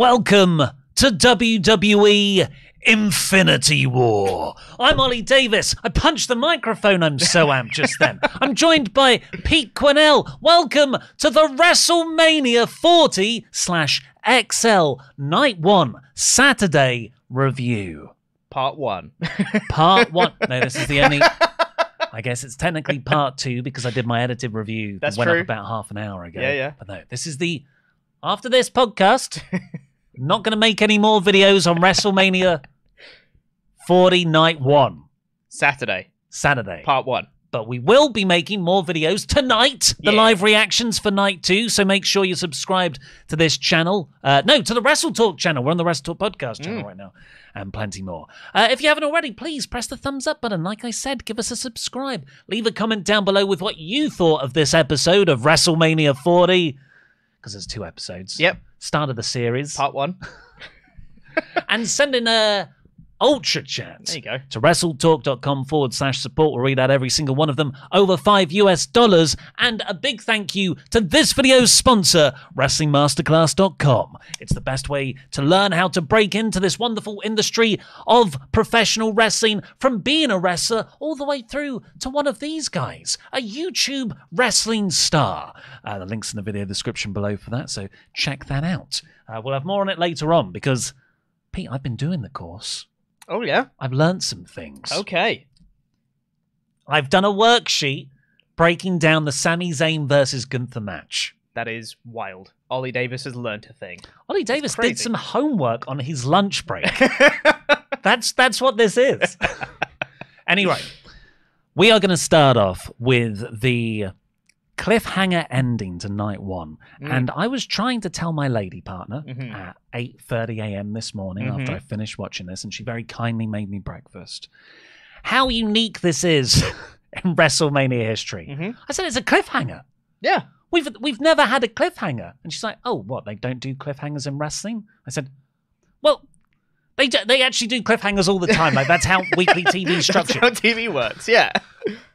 Welcome to WWE Infinity War. I'm Oli Davis. I punched the microphone. I'm so amped just then. I'm joined by Pete Quinnell. Welcome to the WrestleMania 40 slash XL Night One Saturday review. Part one. Part one. No, this is the only. I guess it's technically part two because I did my edited review. that That's went true. up about half an hour ago. Yeah, yeah. But no, this is the. After this podcast, not going to make any more videos on WrestleMania 40 Night One Saturday. Saturday. Part one. But we will be making more videos tonight, the Yeah. live reactions for night two. So make sure you're subscribed to this channel. Uh, no, to the Wrestle Talk channel. We're on the Wrestle Talk podcast channel right now, and plenty more. Uh, if you haven't already, please press the thumbs up button. Like I said, give us a subscribe. Leave a comment down below with what you thought of this episode of WrestleMania 40, because there's two episodes. Yep. Start of the series. Part one. and send in a ultra chat There you go. to wrestletalk.com forward slash support. We'll read out every single one of them over five US dollars. And a big thank you to this video's sponsor, WrestlingMasterclass.com. It's the best way to learn how to break into this wonderful industry of professional wrestling from being a wrestler all the way through to one of these guys, a YouTube wrestling star. Uh, the link's in the video description below for that, so check that out. Uh, we'll have more on it later on because, Pete, I've been doing the course. Oh yeah. I've learned some things. Okay. I've done a worksheet breaking down the Sami Zayn versus Gunther match. That is wild. Oli Davis has learned a thing. Oli Davis did some homework on his lunch break. that's that's what this is. anyway, we are going to start off with the cliffhanger ending to night one, Mm. and I was trying to tell my lady partner Mhm. at eight thirty a.m. this morning after Mhm. I finished watching this, and she very kindly made me breakfast. How unique this is in WrestleMania history. Mhm. I said it's a cliffhanger. Yeah. We've we've never had a cliffhanger. And she's like, "Oh, what? They don't do cliffhangers in wrestling?" I said, "Well, they do, they actually do cliffhangers all the time. Like that's how weekly TV is structured. how TV works. Yeah.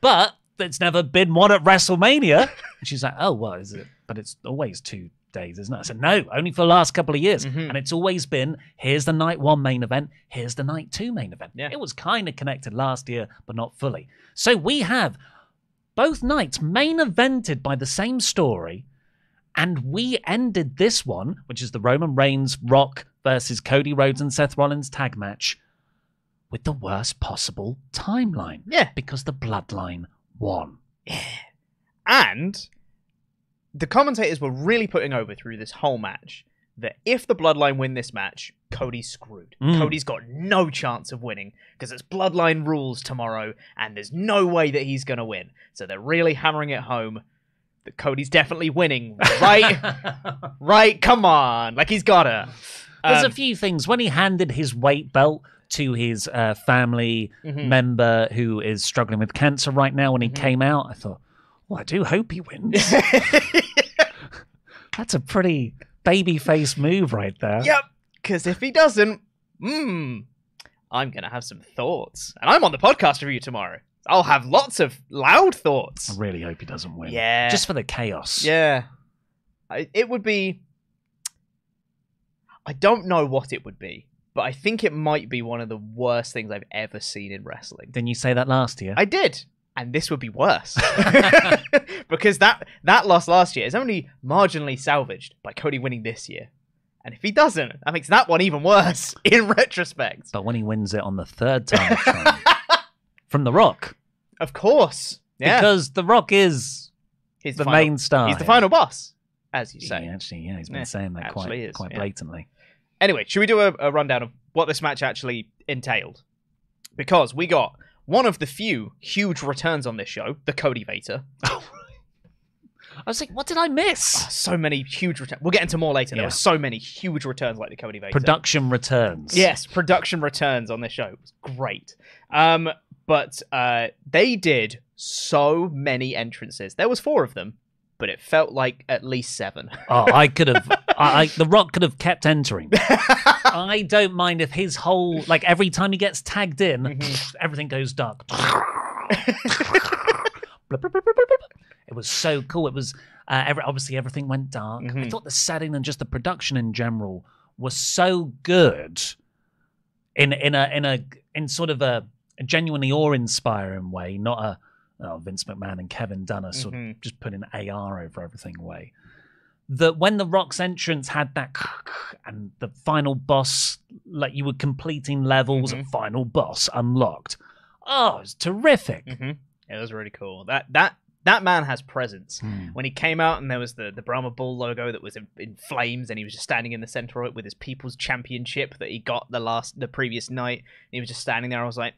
But there's never been one at WrestleMania." And she's like, "Oh, what is it? But it's always two days, isn't it?" I said, "No, only for the last couple of years, Mhm. and it's always been here's the night one main event, here's the night two main event. Yeah. It was kind of connected last year, but not fully. So we have both nights main evented by the same story, and we ended this one, which is the Roman Reigns Rock versus Cody Rhodes and Seth Rollins tag match, with the worst possible timeline Yeah. because the Bloodline won. And the commentators were really putting over through this whole match that if the Bloodline win this match, Cody's screwed. Mm. Cody's got no chance of winning because it's Bloodline rules tomorrow, and there's no way that he's going to win. So they're really hammering it home that Cody's definitely winning, right? right? Come on, like he's gotta. There's a Um, few things when he handed his weight belt to his uh, family mhm. member who is struggling with cancer right now. When he Mhm. came out, I thought, "Well, I do hope he wins." That's a pretty baby-face move right there. Yep. Because if he doesn't, hmm, I'm gonna have some thoughts, and I'm on the podcast review tomorrow. I'll have lots of loud thoughts. I really hope he doesn't win. Yeah. just for the chaos. yeah. I, it would be. I don't know what it would be, but I think it might be one of the worst things I've ever seen in wrestling. Didn't you say that last year? I did, and this would be worse because that that loss last year is only marginally salvaged by Cody winning this year, and if he doesn't, that makes that one even worse in retrospect. but when he wins it on the third time from, from The Rock, Of course, yeah, because The Rock is he's the final, main star. He's the final boss, as you say. actually, yeah, he's been Yeah, saying that quite is, quite yeah. Blatantly. Anyway, should we do a, a rundown of what this match actually entailed? Because we got one of the few huge returns on this show, the Cody Vader. I was like, what did I miss? So many huge returns. We'll get into more later. There Yeah. were so many huge returns like the Cody Vader. Production returns. Yes, production returns on this show. It was great. Um, but uh, they did so many entrances. There was four of them, but it felt like at least seven. Oh, I could have. I, I, the Rock could have kept entering. I don't mind if his whole like every time he gets tagged in, Mhm. everything goes dark. It was so cool. It was uh, every, obviously everything went dark. I Mhm. thought the setting and just the production in general was so good in in a in a in sort of a, a genuinely awe-inspiring way, not a oh, Vince McMahon and Kevin Dunn are sort Mhm. of just putting AR over everything way. That when the Rock's entrance had that and the final boss, like you were completing levels, Mhm. final boss unlocked. Oh, it was terrific. hmm It was really cool. That that that man has presence. Hmm. When he came out and there was the the Brahma Bull logo that was in, in flames, and he was just standing in the center of it with his People's Championship that he got the last the previous night. And he was just standing there. I was like,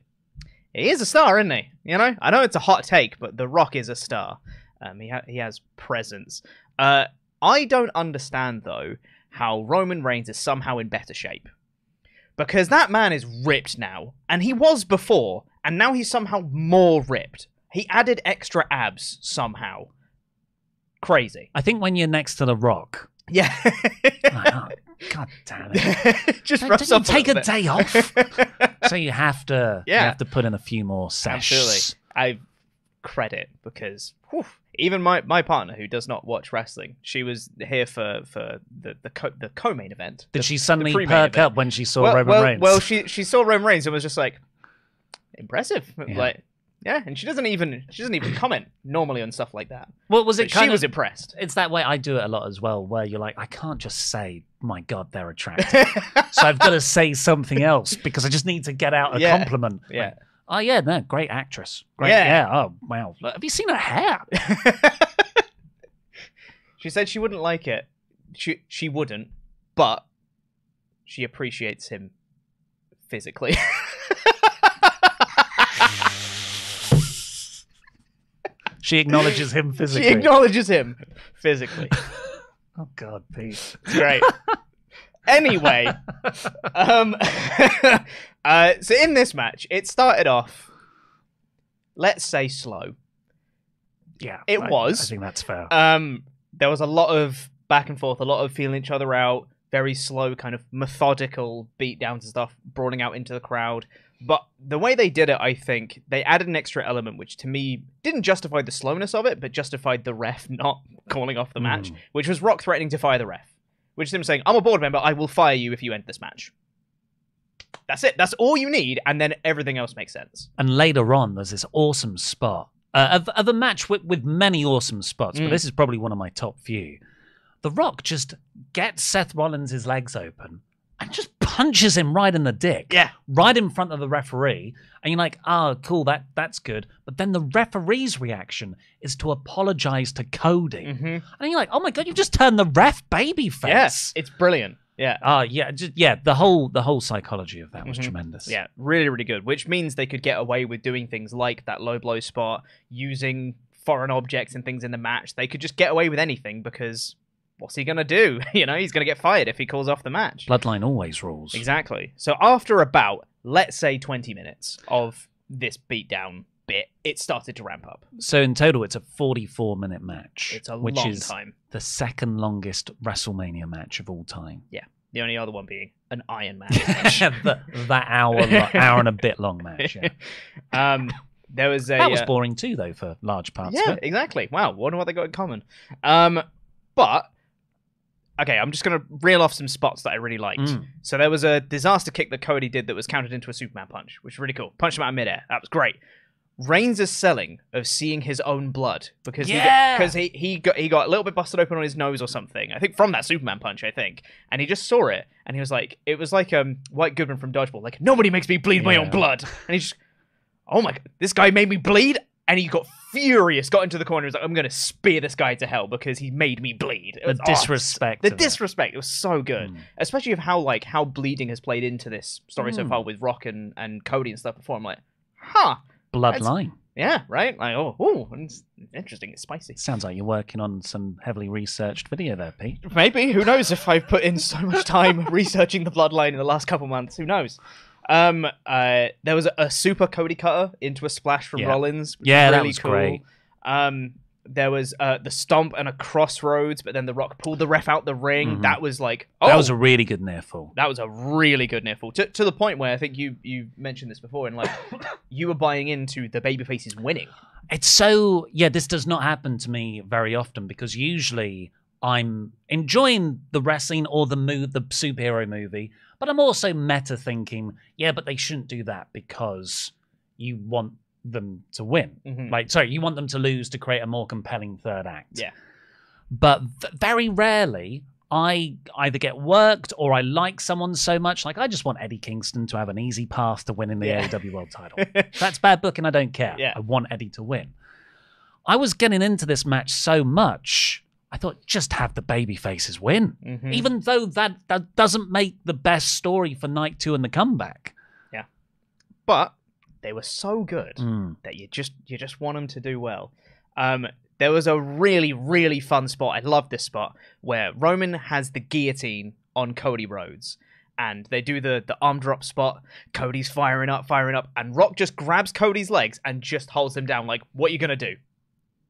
he is a star, isn't he? You know, I know it's a hot take, but The Rock is a star. Um, he ha- he has presence. Uh, I don't understand though how Roman Reigns is somehow in better shape. Because that man is ripped now, and he was before, and now he's somehow more ripped. He added extra abs somehow. Crazy. I think when you're next to the Rock, Yeah. oh, God damn it! Just Don't you take a little day off? so you have to, Yeah. you have to put in a few more sessions. Absolutely. I credit because whew, even my, my partner who does not watch wrestling, she was here for, for the the co- the co-main event. Did The- she suddenly perk event. up when she saw well, Roman well, Reigns? well, she she saw Roman Reigns and was just like impressive. Yeah. Like yeah, and she doesn't even she doesn't even comment normally on stuff like that. what was it? she Kind was impressed. it's that way. I do it a lot as well, where you're like, I can't just say, "My God, they're attractive," so I've got to say something else because I just need to get out a Yeah. compliment. Yeah. Like, oh yeah, no, great actress. Great. Yeah. Yeah. Oh wow. Have you seen her hair? she said she wouldn't like it. She she wouldn't, but she appreciates him physically. She acknowledges him physically. she acknowledges him physically. oh God, Pete. It's great. Anyway, um, uh, so in this match, it started off, let's say, slow. Yeah, It I- was. I think that's fair. Um, there was a lot of back and forth, a lot of feeling each other out, very slow, kind of methodical beatdowns and stuff, brawling out into the crowd. But the way they did it, I think, they added an extra element, which to me didn't justify the slowness of it, but justified the ref not calling off the match, Mm. which was Rock threatening to fire the ref. Which is him saying, I'm a board member, I will fire you if you end this match. That's it. That's all you need, and then everything else makes sense. And later on, there's this awesome spot uh, of, of a match with, with many awesome spots, Mm. but this is probably one of my top few. The Rock just gets Seth Rollins' legs open and just punches him right in the dick, Yeah. right in front of the referee. And you're like, oh, cool, that that's good. But then the referee's reaction is to apologize to Cody. Mm-hmm. And you're like, oh my God, you've just turned the ref baby face. Yes, it's brilliant. Yeah. Ah, yeah, just, yeah. The whole the whole psychology of that was Mhm. tremendous. Yeah, really, really good. Which means they could get away with doing things like that low blow spot, using foreign objects and things in the match. They could just get away with anything because what's he gonna do? You know, he's gonna get fired if he calls off the match. Bloodline always rules. Exactly. So after about, let's say, twenty minutes of this beatdown bit, it started to ramp up. So in total, it's a 44 minute match. It's a which long is time. the second longest WrestleMania match of all time. Yeah. The only other one being an Iron Man match. that, that hour, hour and a bit long match. Yeah. um, there was a That was uh, boring too, though, for large parts. Yeah, exactly. Wow, wonder what they got in common. Um, but okay, I'm just gonna reel off some spots that I really liked. Mm. So there was a disaster kick that Cody did that was countered into a Superman punch, which was really cool. Punched him out of midair. That was great. Reigns' is selling of seeing his own blood because Yeah. he because he, he got he got a little bit busted open on his nose or something. I think from that Superman punch, I think, and he just saw it and he was like, it was like um White Goodman from Dodgeball, like nobody makes me bleed my own blood, and he just, oh my god, this guy made me bleed, and he got furious, got into the corner, he was like, I'm gonna spear this guy to hell because he made me bleed. It The was- oh, disrespect. the of it. disrespect it was so good Mm. especially of how like how bleeding has played into this story so Mm. far with rock and, and cody and stuff before i'm like huh Bloodline. yeah right like oh oh it's interesting it's spicy Sounds like you're working on some heavily researched video there, Pete. maybe who knows if i've put in so much time researching the bloodline in the last couple months who knows um uh there was a, a super cody cutter into a splash from Yeah. rollins which Yeah, that really was cool. great. um there was uh, the stomp and a crossroads, but then the Rock pulled the ref out the ring. Mhm. That was like, oh, That was a really good near fall. That was a really good near fall to, to the point where I think you you mentioned this before, and like you were buying into the babyfaces winning. It's so yeah. This does not happen to me very often because usually I'm enjoying the wrestling or the mo- the superhero movie, but I'm also meta thinking, yeah, but they shouldn't do that because you want them to win. Mhm. Like, sorry, you want them to lose to create a more compelling third act. Yeah. But v- very rarely, I either get worked or I like someone so much. Like, I just want Eddie Kingston to have an easy path to winning the Yeah. AEW World title. That's bad booking, I don't care. Yeah. I want Eddie to win. I was getting into this match so much, I thought just have the baby faces win. Mhm. Even though that, that doesn't make the best story for night two and the comeback. Yeah, but they were so good Mm. that you just you just want them to do well. Um, there was a really really fun spot. I love this spot where Roman has the guillotine on Cody Rhodes. And they do the, the arm drop spot. Cody's firing up, firing up, and Rock just grabs Cody's legs and just holds him down. Like, what are you gonna do?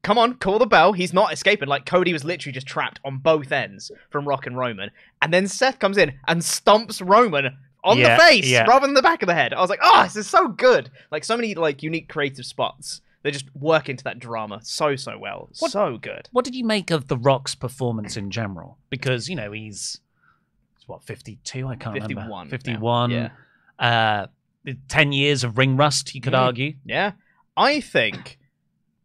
Come on, call the bell. He's not escaping. Like Cody was literally just trapped on both ends from Rock and Roman. And then Seth comes in and stomps Roman on Yeah, the face yeah. rather than the back of the head. I was like, oh, this is so good. Like so many like unique creative spots. They just work into that drama so so well. What- So good. What did you make of The Rock's performance in general? Because, you know, he's, he's what, 52? I can't 51 remember. now. 51. Yeah. Uh, 10 years of ring rust, you could Mm. argue. Yeah. I think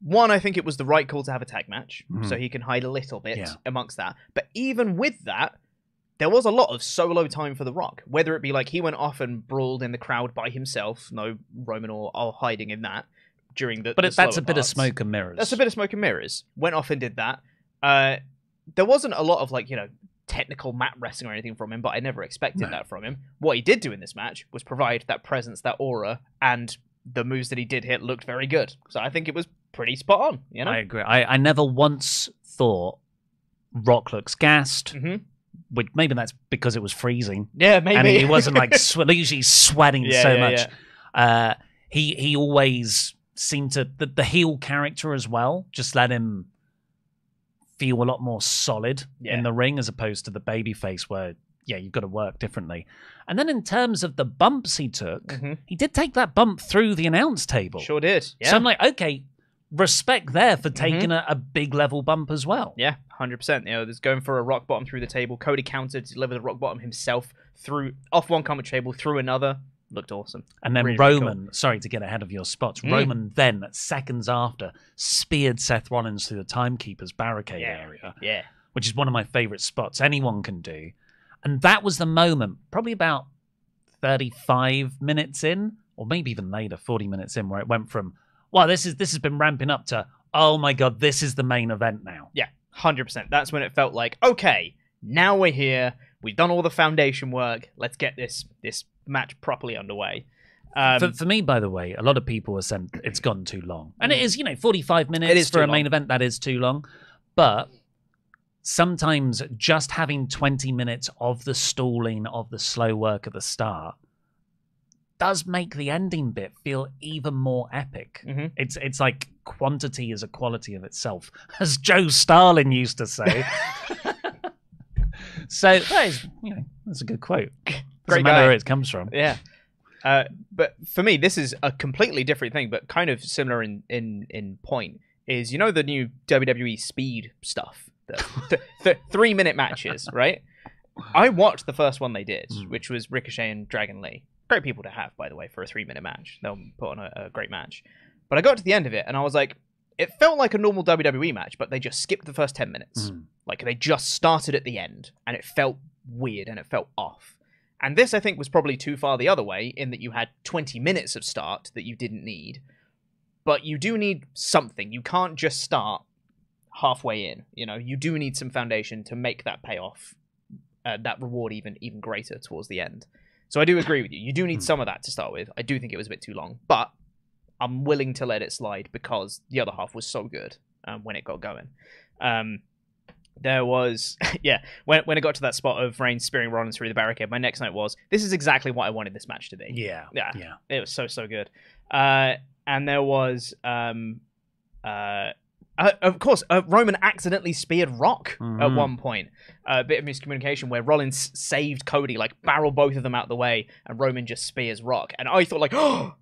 one, I think it was the right call to have a tag match, Mhm. so he can hide a little bit Yeah. amongst that. But even with that, there was a lot of solo time for The Rock. Whether it be like he went off and brawled in the crowd by himself, no Roman or, or hiding in that during the. But the it, that's a slower bit of parts. smoke and mirrors. That's a bit of smoke and mirrors. Went off and did that. Uh, there wasn't a lot of like you know technical mat wrestling or anything from him, but I never expected No. that from him. What he did do in this match was provide that presence, that aura, and the moves that he did hit looked very good. So I think it was pretty spot on. You know. I agree. I, I never once thought Rock looks gassed. hmm Which maybe that's because it was freezing, Yeah, maybe. and he wasn't like sw- usually he's sweating Yeah, so yeah, much. Uh, he he always seemed to the, the heel character as well. Just let him feel a lot more solid Yeah. in the ring as opposed to the baby face where yeah you've got to work differently. And then in terms of the bumps he took, Mhm. he did take that bump through the announce table. Sure did. Yeah. So I'm like, okay, respect there for taking a, a big level bump as well. Yeah, hundred percent. You know, there's going for a rock bottom through the table. Cody countered, delivered the rock bottom himself through off one commentary table through another. Looked awesome. And then Really, really cool. Roman, sorry to get ahead of your spots, Mm. Roman then, seconds after, speared Seth Rollins through the timekeeper's barricade Yeah. area, Yeah. which is one of my favorite spots anyone can do. And that was the moment, probably about 35 minutes in, or maybe even later, 40 minutes in, where it went from, wow, this is this has been ramping up to, oh my god, this is the main event now. Yeah, hundred percent. That's when it felt like, okay, now we're here. We've done all the foundation work. Let's get this this match properly underway. Um, for, for me, by the way, a lot of people have said it's gone too long. And it is, you know, 45 minutes for a main event, that is too long. But sometimes just having 20 minutes of the stalling, of the slow work at the start, does make the ending bit feel even more epic. Mhm. It's it's like quantity is a quality of itself, as Joe Stalin used to say. so that is, you know, that's a good quote. Doesn't Great matter guy. where it comes from. yeah. Uh, but for me, this is a completely different thing, but kind of similar in in in point. Is you know the new WWE Speed stuff, the th- th- three minute matches, right? I watched the first one they did, Mm. which was Ricochet and Dragon Lee. Great people to have, by the way, for a three minute match. They'll put on a, a great match. But I got to the end of it and I was like, it felt like a normal WWE match, but they just skipped the first 10 minutes. Mm. Like they just started at the end and it felt weird and it felt off. And this, I think, was probably too far the other way in that you had 20 minutes of start that you didn't need. But you do need something. You can't just start halfway in. You know, you do need some foundation to make that payoff, uh, that reward even even greater towards the end. So I do agree with you. You do need some of that to start with. I do think it was a bit too long, but I'm willing to let it slide because the other half was so good um, when it got going. Um, there was, yeah, when, when it got to that spot of Reigns spearing Rollins through the barricade, my next note was, this is exactly what I wanted this match to be. Yeah. Yeah. Yeah. It was so, so good. Uh, and there was, um, uh, uh, of course, uh, Roman accidentally speared Rock at Mhm. one point. a bit of miscommunication where Rollins saved Cody, like barrel both of them out the way, and Roman just spears Rock. And I thought, like, oh,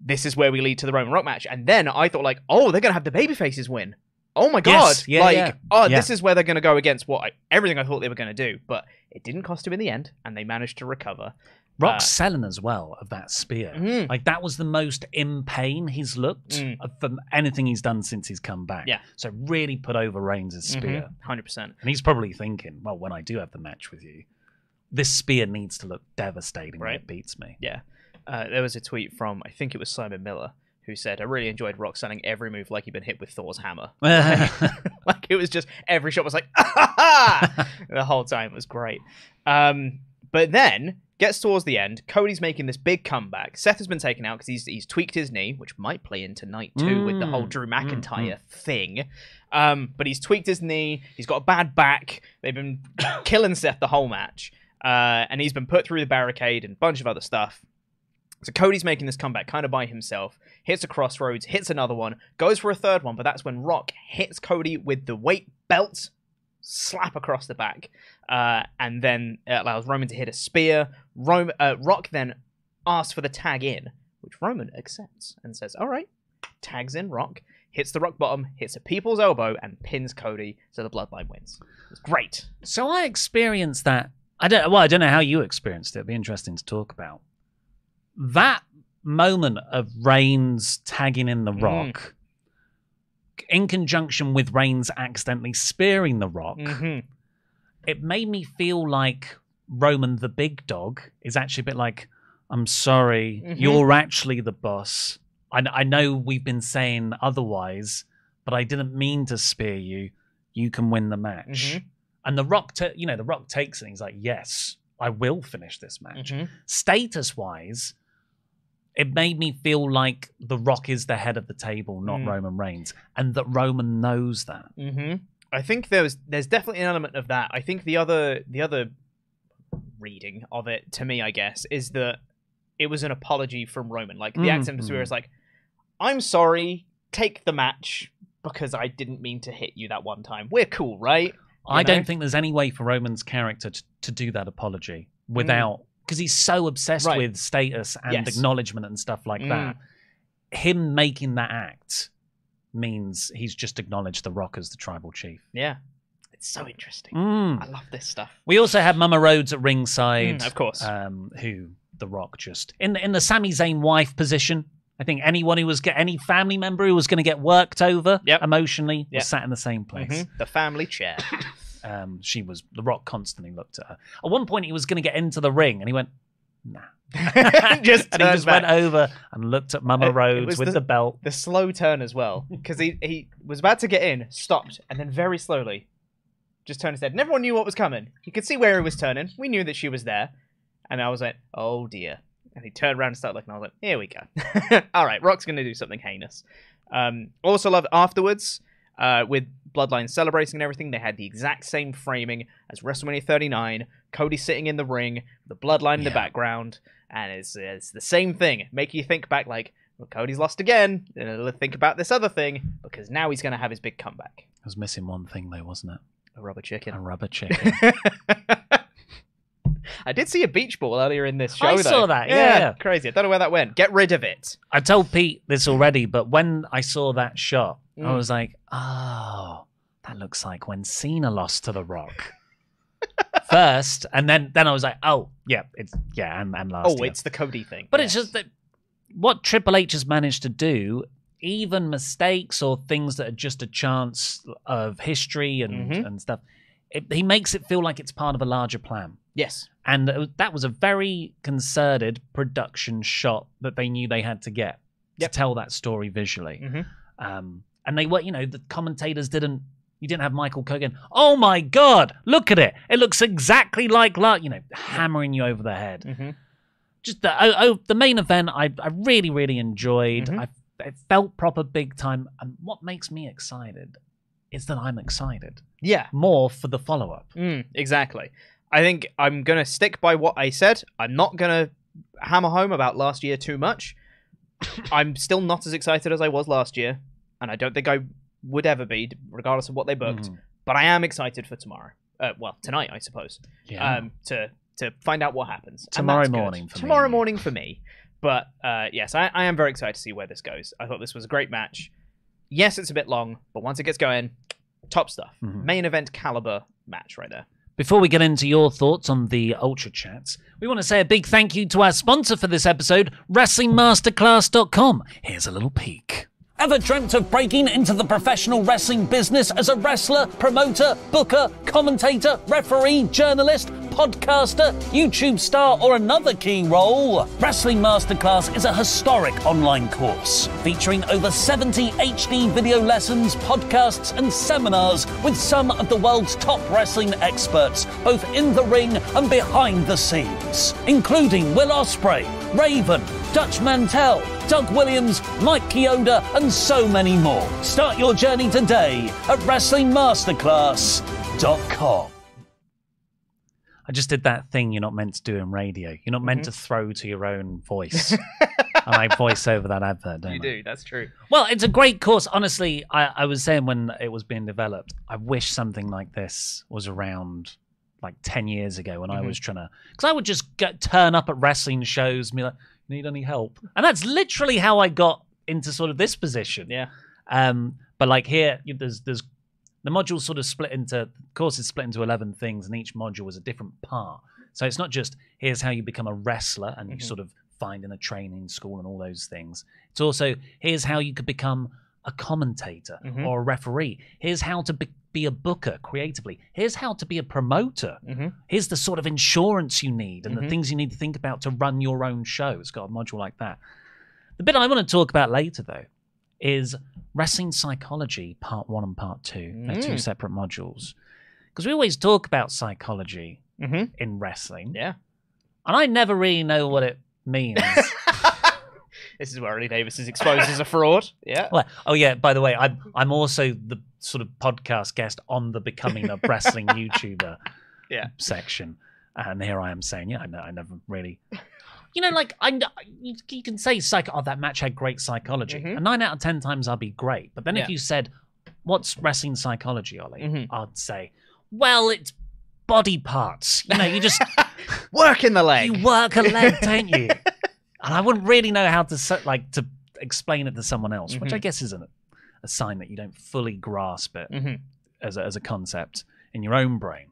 this is where we lead to the Roman Rock match. And then I thought, like, oh, they're gonna have the baby faces win. oh my god, Yes, yeah, like yeah. oh, Yeah. this is where they're going to go against what I, everything I thought they were going to do. But it didn't cost him in the end, and they managed to recover. Rock's Uh, selling as well of that spear. Mhm. Like that was the most in pain he's looked Mm. from anything he's done since he's come back. Yeah. So really put over Reigns' spear. Hundred percent. And he's probably thinking, well, when I do have the match with you, this spear needs to look devastating when Right. it beats me. Yeah. Uh, there was a tweet from I think it was Simon Miller who said, "I really enjoyed Rock selling every move like he'd been hit with Thor's hammer. like it was just every shot was like the whole time. It was great. Um, but then gets towards the end. Cody's making this big comeback. Seth has been taken out because he's he's tweaked his knee, which might play into night two with the whole Mm, Drew mm, McIntyre thing. Um, but he's tweaked his knee. He's got a bad back. They've been killing Seth the whole match, uh, and he's been put through the barricade and a bunch of other stuff. So Cody's making this comeback kind of by himself. Hits a crossroads, hits another one, goes for a third one, but that's when Rock hits Cody with the weight belt, slap across the back, uh, and then it allows Roman to hit a spear. Rome, uh, Rock then asks for the tag in, which Roman accepts and says, "All right." Tags in Rock, hits the rock bottom, hits a people's elbow, and pins Cody, so the Bloodline wins. It's great. So I experienced that. I don't. Well, I don't know how you experienced it. It'd be interesting to talk about that moment of Reigns tagging in the Mm. In conjunction with Reigns accidentally spearing the Rock. Mhm. It made me feel like Roman, the big dog, is actually a bit like, "I'm sorry, Mhm. you're actually the boss. I, I know we've been saying otherwise, but I didn't mean to spear you. You can win the match." Mhm. And the Rock, ta- you know, the Rock takes it. And he's like, "Yes, I will finish this match." Mhm. Status wise, it made me feel like the Rock is the head of the table, not Mm. Roman Reigns, and that Roman knows that. hmm I think there's there's definitely an element of that. I think the other the other reading of it to me, I guess, is that it was an apology from Roman. Like the Mm, accent of Spear is like, "I'm sorry, take the match because I didn't mean to hit you that one time. We're cool, right?" I know? don't think there's any way for Roman's character to, to do that apology without because he's so obsessed Right. with status and Yes. acknowledgement and stuff like Mm. that. Him making that act means he's just acknowledged the Rock as the tribal chief. Yeah, it's so interesting. Mm. I love this stuff. We also had Mama Rhodes at ringside, Mm, of course. um, who the Rock just in in the Sami Zayn wife position. I think anyone who was get any family member who was going to get worked over Yep. emotionally Yep. was sat in the same place. Mhm. The family chair. Um, she was the Rock constantly looked at her. At one point, he was going to get into the ring, and he went, "Nah." just and he just back. went over and looked at Mama It- it Rhodes was with the- the belt. the slow turn as well because he, he was about to get in stopped and then very slowly just turned his head and everyone knew what was coming you could see where he was turning we knew that she was there and i was like oh dear and he turned around and started looking i was like here we go all right rock's gonna do something heinous um, also love afterwards uh, with bloodline celebrating and everything they had the exact same framing as wrestlemania 39 cody sitting in the ring the bloodline in the background and it's, it's the same thing make you think back like well, Cody's lost again. Uh, Think about this other thing because now he's going to have his big comeback. I was missing one thing though, wasn't it? A rubber chicken. A rubber chicken. I did see a beach ball earlier in this show. I though. saw that, yeah, yeah. crazy. I don't know where that went. Get rid of it. I told Pete this already, but when I saw that shot, I Mm. was like, "Oh, that looks like when Cena lost to The Rock." First, and then then I was like, "Oh, yeah, it's yeah," and, and last Oh, year. it's the Cody thing. But it's just that what Triple H has managed to do, even mistakes or things that are just a chance of history and, Mhm. and stuff, it, he makes it feel like it's part of a larger plan. yes. And was- that was a very concerted production shot that they knew they had to get Yep. to tell that story visually. Mhm. Um, and they were, you know, the commentators didn't. You didn't have Michael Kogan. Oh my God! Look at it. It looks exactly like, la-" you know, hammering you over the head Mhm. just the oh, oh, the main event I, I really really enjoyed Mhm. I it felt proper big time and what makes me excited is that I'm excited Yeah. more for the follow up Mm, exactly. I think I'm gonna stick by what I said. I'm not gonna hammer home about last year too much. I'm still not as excited as I was last year, and I don't think I would ever be, regardless of what they booked. Mhm. But I am excited for tomorrow. Uh, well, tonight, I suppose. yeah Um, to to find out what happens. Tomorrow morning for me tomorrow and morning for me. But uh, yes, I, I am very excited to see where this goes. I thought this was a great match. yes, it's a bit long, but once it gets going, top stuff. Mhm. Main event caliber match right there. Before we get into your thoughts on the Ultra Chats, we want to say a big thank you to our sponsor for this episode, WrestlingMasterclass.com. Here's a little peek. Ever dreamt of breaking into the professional wrestling business as a wrestler, promoter, booker, commentator, referee, journalist, podcaster, YouTube star, or another key role? Wrestling Masterclass is a historic online course featuring over 70 HD video lessons, podcasts, and seminars with some of the world's top wrestling experts, both in the ring and behind the scenes, including Will Ospreay, Raven, Dutch Mantell, Doug Williams, Mike Chioda, and so many more. Start your journey today at WrestlingMasterclass.com. I just did that thing you're not meant to do in radio. You're not meant to throw to your own voice. and I voice over that advert, don't You I? do, that's true. Well, it's a great course. Honestly, I, I was saying when it was being developed, I wish something like this was around like 10 years ago when I Mhm. was trying to. Because I would just get, turn up at wrestling shows and be like, need any help? And that's literally how I got into sort of this position. Yeah. Um, but like here, there's there's the modules sort of split into courses split into eleven things, and each module is a different part. So it's not just here's how you become a wrestler and you Mhm. sort of find in a training school and all those things. It's also here's how you could become a commentator Mhm. or a referee. Here's how to be, be a booker creatively. Here's how to be a promoter. Mm-hmm. Here's the sort of insurance you need and the Mhm. things you need to think about to run your own show. It's got a module like that. The bit I want to talk about later, though, is wrestling psychology part one and part two. They're two Mm. separate modules. Because we always talk about psychology Mm-hmm. in wrestling, Yeah. and I never really know what it means. this is where Eddie Davis is exposed as a fraud. Yeah. Well, oh yeah. By the way, I'm I'm also the sort of podcast guest on the becoming a wrestling YouTuber Yeah. section, and here I am saying, yeah, I, know, I never really, you know, like I you, can say psych. Oh, that match had great psychology. Mhm. And nine out of ten times I'll be great. But then if you said, "What's wrestling psychology, Oli?" Mhm. I'd say, "Well, it's body parts. You know, you just Work in the leg. you work a leg, don't you?" And I wouldn't really know how to like to explain it to someone else, which I Mhm. guess is a, a sign that you don't fully grasp it hmm as a, as a concept in your own brain.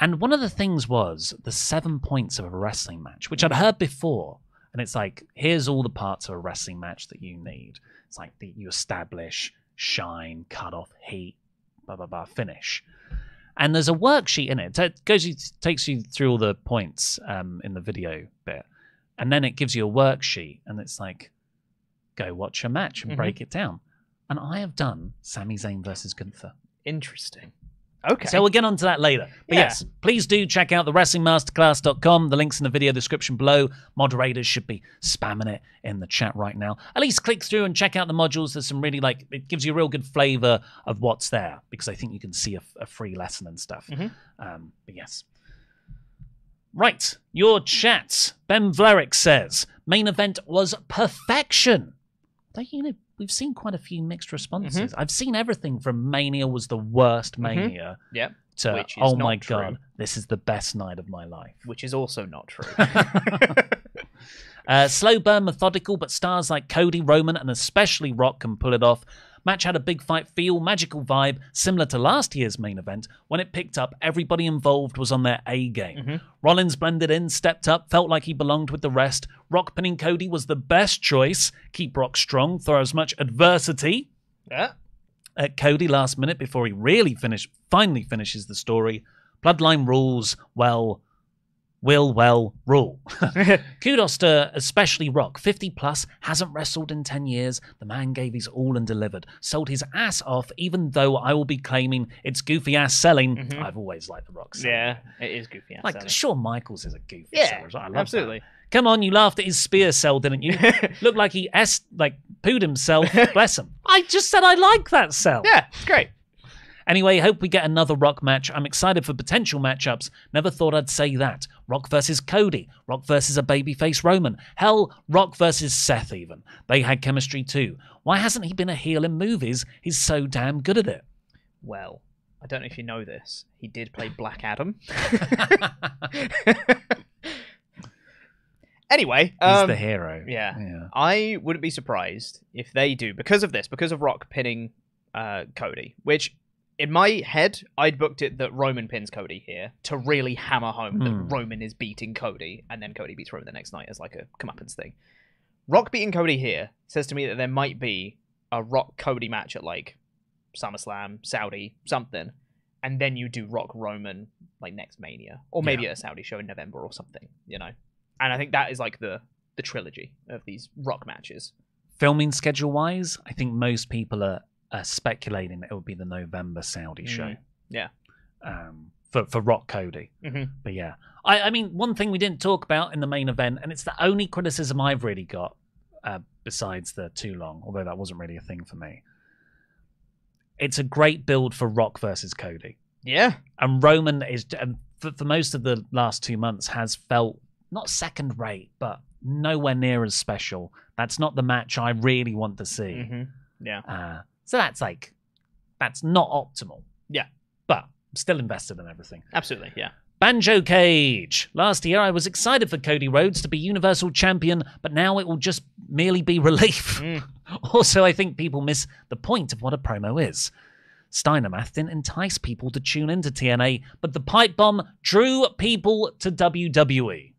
And one of the things was the seven points of a wrestling match, which I'd heard before. And it's like, here's all the parts of a wrestling match that you need. It's like the, you establish, shine, cut off, heat, blah blah blah, finish. And there's a worksheet in it. It goes you, takes you through all the points um, in the video bit, and then it gives you a worksheet, and it's like, go watch a match and Mhm. break it down. And I have done Sami Zayn versus Gunther. Interesting. Okay. So we'll get onto that later. But Yeah. yes, please do check out the wrestlingmasterclass.com. The link's in the video description below. Moderators should be spamming it in the chat right now. At least click through and check out the modules. There's some really like it gives you a real good flavor of what's there because I think you can see a, a free lesson and stuff. Mhm. Um, but yes. Right, your chat. Ben Vlerick says main event was perfection. You know, we've seen quite a few mixed responses. I've seen everything from Mania was the worst Mania Yep. to Which is oh my true. god, this is the best night of my life. Which is also not true. Uh, slow burn, methodical, but stars like Cody, Roman, and especially Rock can pull it off. Match had a big fight feel, magical vibe, similar to last year's main event. When it picked up, everybody involved was on their A game. Mhm. Rollins blended in, stepped up, felt like he belonged with the rest. Rock pinning Cody was the best choice. Keep Rock strong, throw as much adversity yeah. at Cody last minute before he really finish finally finishes the story. Bloodline rules, well, will well rule. Kudos to especially Rock, 50 plus, hasn't wrestled in 10 years. The man gave his all and delivered. Sold his ass off, even though I will be claiming it's goofy ass selling. Mhm. I've always liked the Rock selling. yeah. It is goofy. Ass Like selling. Shawn Michaels is a goofy Yeah. seller. as well. Absolutely. That. Come on, you laughed at his spear sell, didn't you? Looked like he s like pooed himself. Bless him. I just said I like that sell. yeah. It's great. Anyway, hope we get another Rock match. I'm excited for potential matchups. Never thought I'd say that. Rock versus Cody. Rock versus a babyface Roman. Hell, Rock versus Seth, even. They had chemistry too. Why hasn't he been a heel in movies? He's so damn good at it. Well, I don't know if you know this. He did play Black Adam. Anyway, He's um, the hero. yeah. Yeah. I wouldn't be surprised if they do because of this, because of Rock pinning uh, Cody, which in my head I'd booked it that Roman pins Cody here to really hammer home Hmm. that Roman is beating Cody, and then Cody beats Roman the next night as like a comeuppance thing. Rock beating Cody here says to me that there might be a Rock Cody match at like SummerSlam, Saudi, something, and then you do Rock Roman like next Mania, or maybe at a Saudi show in November or something, you know. And I think that is like the the trilogy of these Rock matches. Filming schedule wise, I think most people are, are speculating that it would be the November Saudi show. Mm. Yeah. Um, for for Rock Cody. Mhm. But yeah, I, I mean, one thing we didn't talk about in the main event, and it's the only criticism I've really got, uh, besides the too long, although that wasn't really a thing for me. It's a great build for Rock versus Cody, Yeah, and Roman is, and for, for most of the last two months, has felt not second rate, but nowhere near as special. That's not the match I really want to see. hmm yeah, Uh, so that's like, that's not optimal. Yeah. But I'm still invested in everything. absolutely, yeah. Banjo Cage. Last year, I was excited for Cody Rhodes to be Universal Champion, but now it will just merely be relief. Mm. Also, I think people miss the point of what a promo is. Steinermath didn't entice people to tune into TNA, but the pipe bomb drew people to WWE.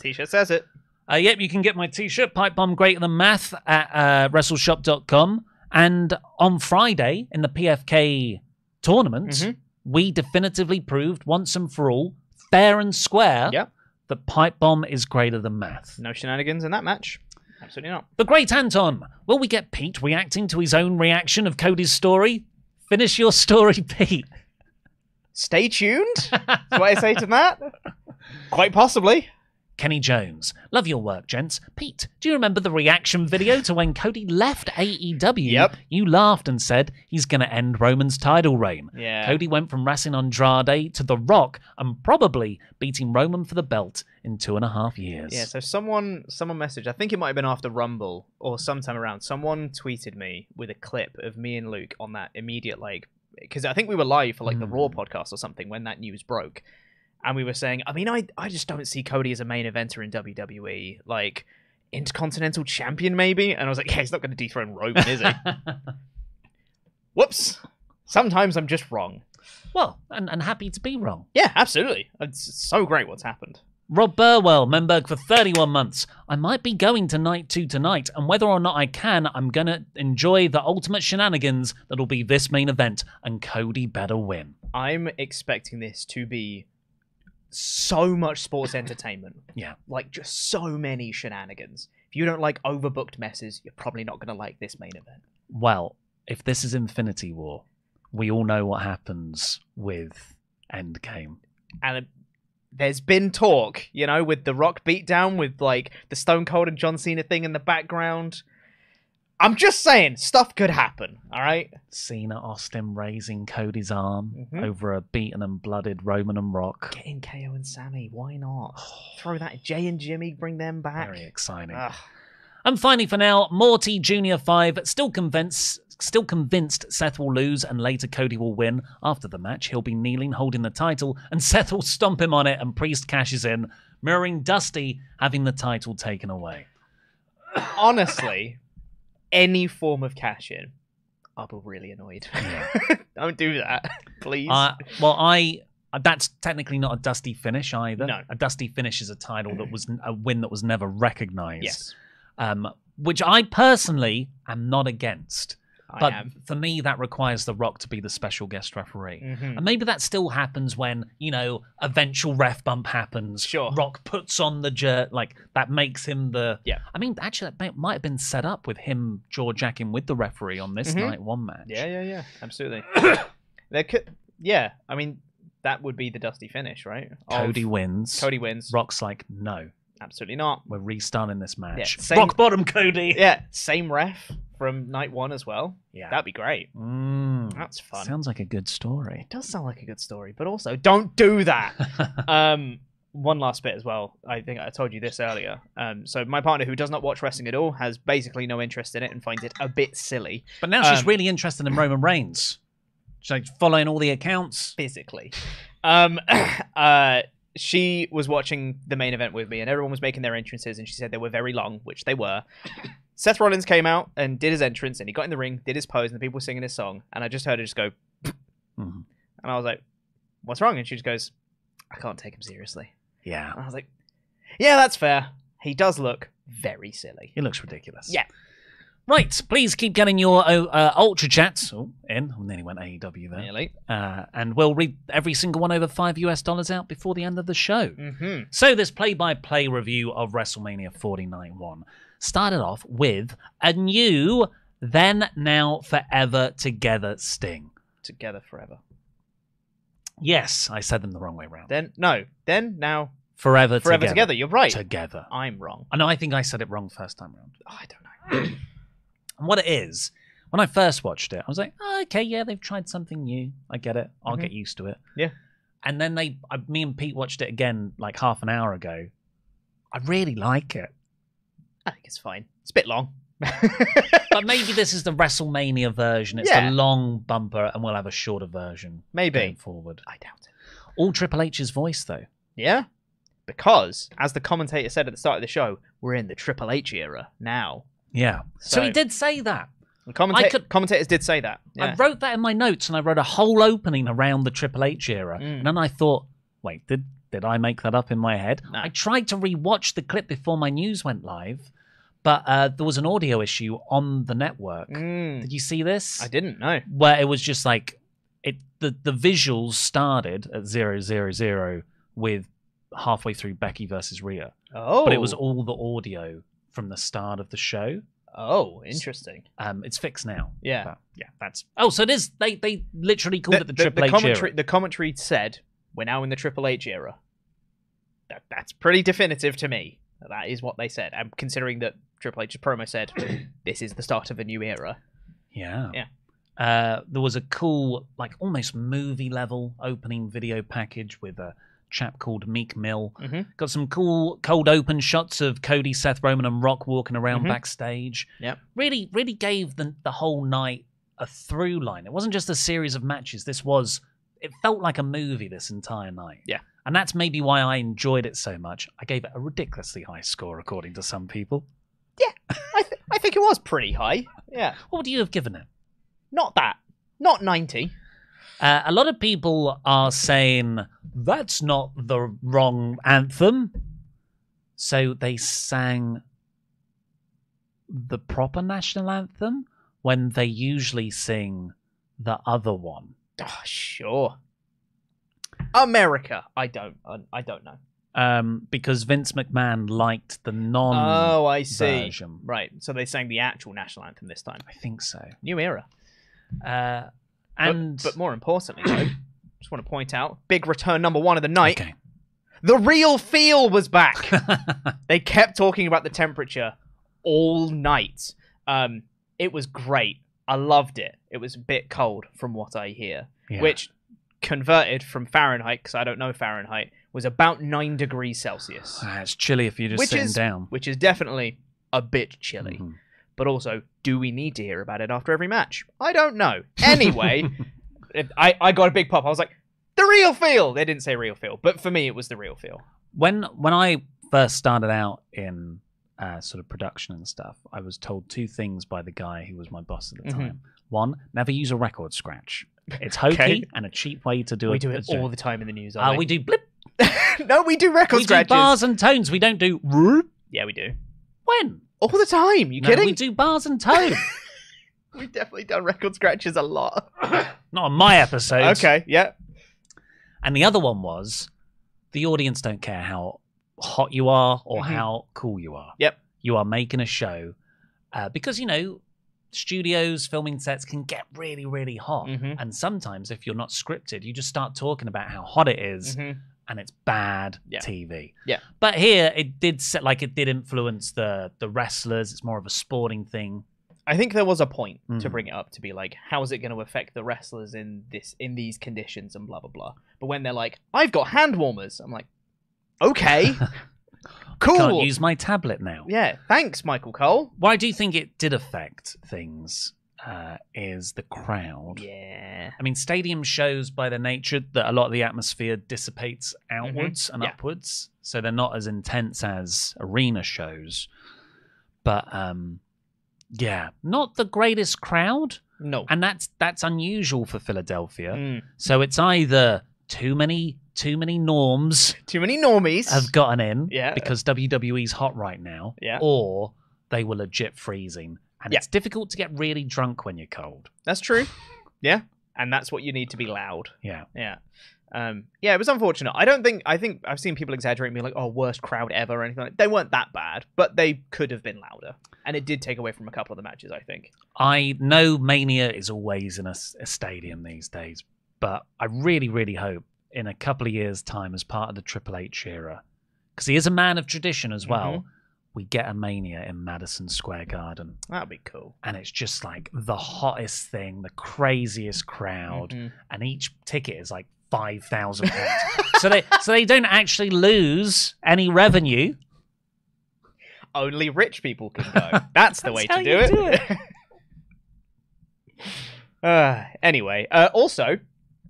T-shirt says it. Uh, yep, you can get my t-shirt, Pipe Bomb Greater Than Math, at uh, WrestleShop.com. And on Friday, in the PFK tournament, Mhm. we definitively proved once and for all, fair and square, Yep. that Pipe Bomb is greater than Math. No shenanigans in that match. Absolutely not. The Great Anton. Will we get Pete reacting to his own reaction of Cody's story? Finish your story, Pete. Stay tuned. That's what I say to that. Quite possibly. Kenny Jones. Love your work, gents. Pete, do you remember the reaction video to when Cody left AEW? Yep. You laughed and said he's going to end Roman's title reign. Yeah. Cody went from wrestling on Andrade to The Rock and probably beating Roman for the belt in two and a half years. Yeah, so someone someone messaged, I think it might have been after Rumble or sometime around. Someone tweeted me with a clip of me and Luke on that immediate like because I think we were live for like the Raw Hmm. podcast or something when that news broke. And we were saying, I mean, I I just don't see Cody as a main eventer in WWE. Like Intercontinental Champion, maybe? And I was like, yeah, he's not going to dethrone Roman, is he? Whoops. Sometimes I'm just wrong. well, and, and happy to be wrong. Yeah, absolutely. It's so great what's happened. Rob Burwell, Memberg for 31 months. I might be going to night two tonight, and whether or not I can, I'm going to enjoy the ultimate shenanigans that'll be this main event, and Cody better win. I'm expecting this to be so much sports entertainment. Yeah. Like just so many shenanigans. If you don't like overbooked messes, you're probably not going to like this main event. Well, if this is Infinity War, we all know what happens with Endgame. And it- there's been talk, you know, with the Rock beatdown, with like the Stone Cold and John Cena thing in the background. I'm just saying, stuff could happen, all right? Cena Austin raising Cody's arm Mhm. over a beaten and blooded Roman and Rock. Get in KO and Sami, why not? Throw that Jey and Jimmy, bring them back. Very exciting. Ugh. And finally, for now, Morty Junior Five still convinced, still convinced Seth will lose, and later Cody will win. After the match, he'll be kneeling, holding the title, and Seth will stomp him on it, and Priest cashes in, mirroring Dusty having the title taken away. honestly, any form of cash in, I'll be really annoyed. Don't do that, please. Uh, well, I. uh, That's technically not a dusty finish either. No. A dusty finish is a title that was a win that was never recognized. yes, Um, which I personally am not against. I But am. for me, that requires The Rock to be the special guest referee. Mhm. And maybe that still happens when, you know, eventual ref bump happens. Sure. Rock puts on the jerk, like that makes him the. Yeah. I mean, actually, that may, might have been set up with him jaw jacking with the referee on this Mhm. night one match. Yeah, yeah, yeah, absolutely. there could, yeah. I mean, that would be the dusty finish, right? Of- Cody wins. Cody wins. Rock's like, no, Absolutely not. we're restarting this match. same- Rock bottom, Cody. Yeah, same ref from night one as well. Yeah. That'd be great. Mm. That's fun. Sounds like a good story. It does sound like a good story, but also don't do that. um, one last bit as well. I think I told you this earlier. Um, so my partner, who does not watch wrestling at all, has basically no interest in it and finds it a bit silly but now she's Um, really interested in Roman Reigns. She's like following all the accounts. physically. Um, uh, she was watching the main event with me, and everyone was making their entrances, and she said they were very long, which they were. Seth Rollins came out and did his entrance, and he got in the ring, did his pose, and the people were singing his song, and I just heard her just go, Mhm. and I was like, "What's wrong?" And she just goes, "I can't take him seriously." Yeah, And I was like, "Yeah, that's fair. He does look very silly." He looks ridiculous. Yeah. Right, please keep getting your uh, ultra chats oh, in. I nearly went AEW there. Really? Uh, and we'll read every single one over five US dollars out before the end of the show. Mm-hmm. So, this play by play review of WrestleMania 49 1 started off with a new then, now, forever together sting. Together forever. Yes, I said them the wrong way around. Then no. Then now Forever, forever together. together. You're right. Together. I'm wrong. I know, I think I said it wrong first time round. Oh, I don't know. And what it is, when I first watched it, I was like, oh, okay, yeah, they've tried something new. I get it. I'll Mhm. get used to it. Yeah. And then they, I, me and Pete watched it again like half an hour ago. I really like it. I think it's fine. It's a bit long. But maybe this is the WrestleMania version. It's Yeah. the long bumper, and we'll have a shorter version going Maybe. forward. I doubt it. All Triple H's voice, though. Yeah. Because, as the commentator said at the start of the show, we're in the Triple H era now. Yeah. So, he did say that. Commenta- could- commentators did say that. I wrote that in my notes, and I wrote a whole opening around the Triple H era. Mm. And then I thought, wait, did did I make that up in my head? No. I tried to rewatch the clip before my news went live, but uh, there was an audio issue on the network. Mm, Did you see this? I didn't know. Where it was just like it. The the visuals started at zero zero zero with halfway through Becky versus Rhea, Oh. but it was all the audio from the start of the show. Oh, interesting. Um, it's fixed now. Yeah. But, yeah, that's. Oh, so it is. They they literally called The, it the, Triple H commentary, era. the commentary said, we're now in the Triple H era. That, that's pretty definitive to me. That is what they said. And considering that Triple H's promo said, this is the start of a new era. Yeah. Yeah. Uh, there was a cool, like almost movie level opening video package with a chap called Meek Mill. Mhm. Got some cool cold open shots of Cody, Seth Roman, and Rock walking around Mhm. backstage. Yep. Really, really gave the the whole night a through line. It wasn't just a series of matches. This was. It felt like a movie this entire night. Yeah. And that's maybe why I enjoyed it so much. I gave it a ridiculously high score, according to some people. Yeah, I, th- I think it was pretty high. Yeah. What would you have given it? Not that. Not 90. Uh, a lot of people are saying that's not the wrong anthem. So they sang the proper national anthem when they usually sing the other one. Oh, sure. America. I don't. I, don't know. Um, because Vince McMahon liked the non oh, I see. version. Right. So they sang the actual national anthem this time. I think so. New era. Uh, and but, more importantly, though, just want to point out big return number one of the night. okay. The real feel was back. they kept talking about the temperature all night. Um, it was great. I loved it. It was a bit cold from what I hear, Yeah. which converted from Fahrenheit, because I don't know Fahrenheit, was about nine degrees Celsius, Ah, it's chilly if you're just Which sitting is- down. which is definitely a bit chilly. Mhm. But also, do we need to hear about it after every match? I don't know. Anyway, I, I got a big pop. I was like, the real feel. They didn't say real feel, but for me, it was the real feel. when when I first started out in uh, sort of production and stuff, I was told two things by the guy who was my boss at the Mhm. time. One, never use a record scratch. It's hokey Okay. and a cheap way to do we it. We do it all the time in the news. Uh, we do blip. no, we do record We do bars and tones. We don't do. Yeah, we do. when. All the time. You No, kidding? we do bars and tones. We've definitely done record scratches a lot. Not on my episodes. okay, yeah. And the other one was the audience don't care how hot you are or Mhm. how cool you are. Yep. You are making a show uh, because, you know, studios, filming sets can get really, really hot. Mhm. And sometimes, if you're not scripted, you just start talking about how hot it is Mhm. And it's bad Yeah. TV. Yeah. But here, it did set like it did influence the the wrestlers. It's more of a sporting thing. I think there was a point to Mhm. bring it up to be like, how is it going to affect the wrestlers in this in these conditions and blah blah blah. But when they're like, I've got hand warmers, I'm like, okay, cool. Can't use my tablet now. yeah, thanks, Michael Cole. Why do you think it did affect things uh, is the crowd. Yeah. I mean, stadium shows by their nature that a lot of the atmosphere dissipates outwards and Mm-hmm. Yeah. upwards, so they're not as intense as arena shows. But um, yeah, not the greatest crowd, No. and that's that's unusual for Philadelphia. Mm. So it's either too many too many norms Too many normies. have gotten in Yeah. because WWE's hot right now, Yeah. or they were legit freezing. And Yeah. it's difficult to get really drunk when you're cold. That's true. Yeah. And that's what you need to be loud. Yeah. Yeah. Um, yeah, it was unfortunate. I don't think I think I've seen people exaggerate be like, "Oh, worst crowd ever" or anything. Like They weren't that bad, but they could have been louder, and it did take away from a couple of the matches. I think. I know Mania is always in a stadium these days, but I really, really hope in a couple of years' time, as part of the Triple H era, because he is a man of tradition as well, Mhm. We get a Mania in Madison Square Garden. That'd be cool. And it's just like the hottest thing, the craziest crowd, Mhm. and each ticket is like five thousand pounds. so they so they don't actually lose any revenue. Only rich people can go. That's the That's way to do it. do it. uh, anyway, uh, also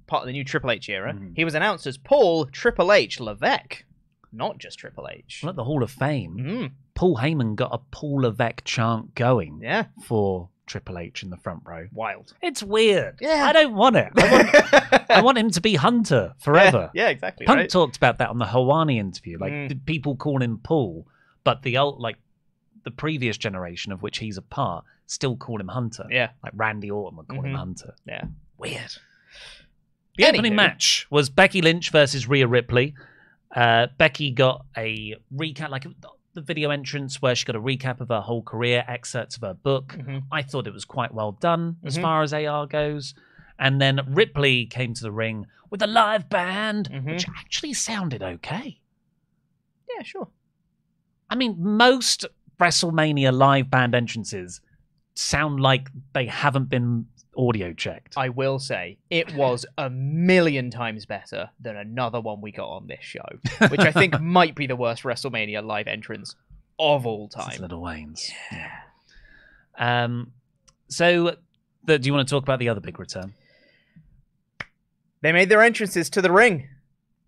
part of the new Triple H era, Mhm. he was announced as Paul Triple H Levesque, not just Triple H. Well, at the Hall of Fame, Mm, Paul Heyman got a Paul Levesque chant going yeah, for Triple H in the front row. wild. It's weird. Yeah. I don't want it. I want, I want him to be Hunter forever. Yeah, exactly. Punk right? talked about that on the Helwani interview. Like Mm. people call him Paul, but the old like the previous generation of which he's a part still call him Hunter. Yeah, Like Randy Orton would call him Mhm. Hunter. yeah. Weird. The opening match was Becky Lynch versus Rhea Ripley. Uh, Becky got a recap, like the video entrance where she got a recap of her whole career, excerpts of her book. Mhm. I thought it was quite well done as Mhm. far as AR goes. And then Ripley came to the ring with a live band, Mhm. which actually sounded okay. Yeah, sure. I mean, most WrestleMania live band entrances sound like they haven't been audio checked. I will say it was a million times better than another one we got on this show, which I think might be the worst WrestleMania live entrance of all time. Lil Wayne's. Yeah. Um. So, the, do you want to talk about the other big return? They made their entrances to the ring,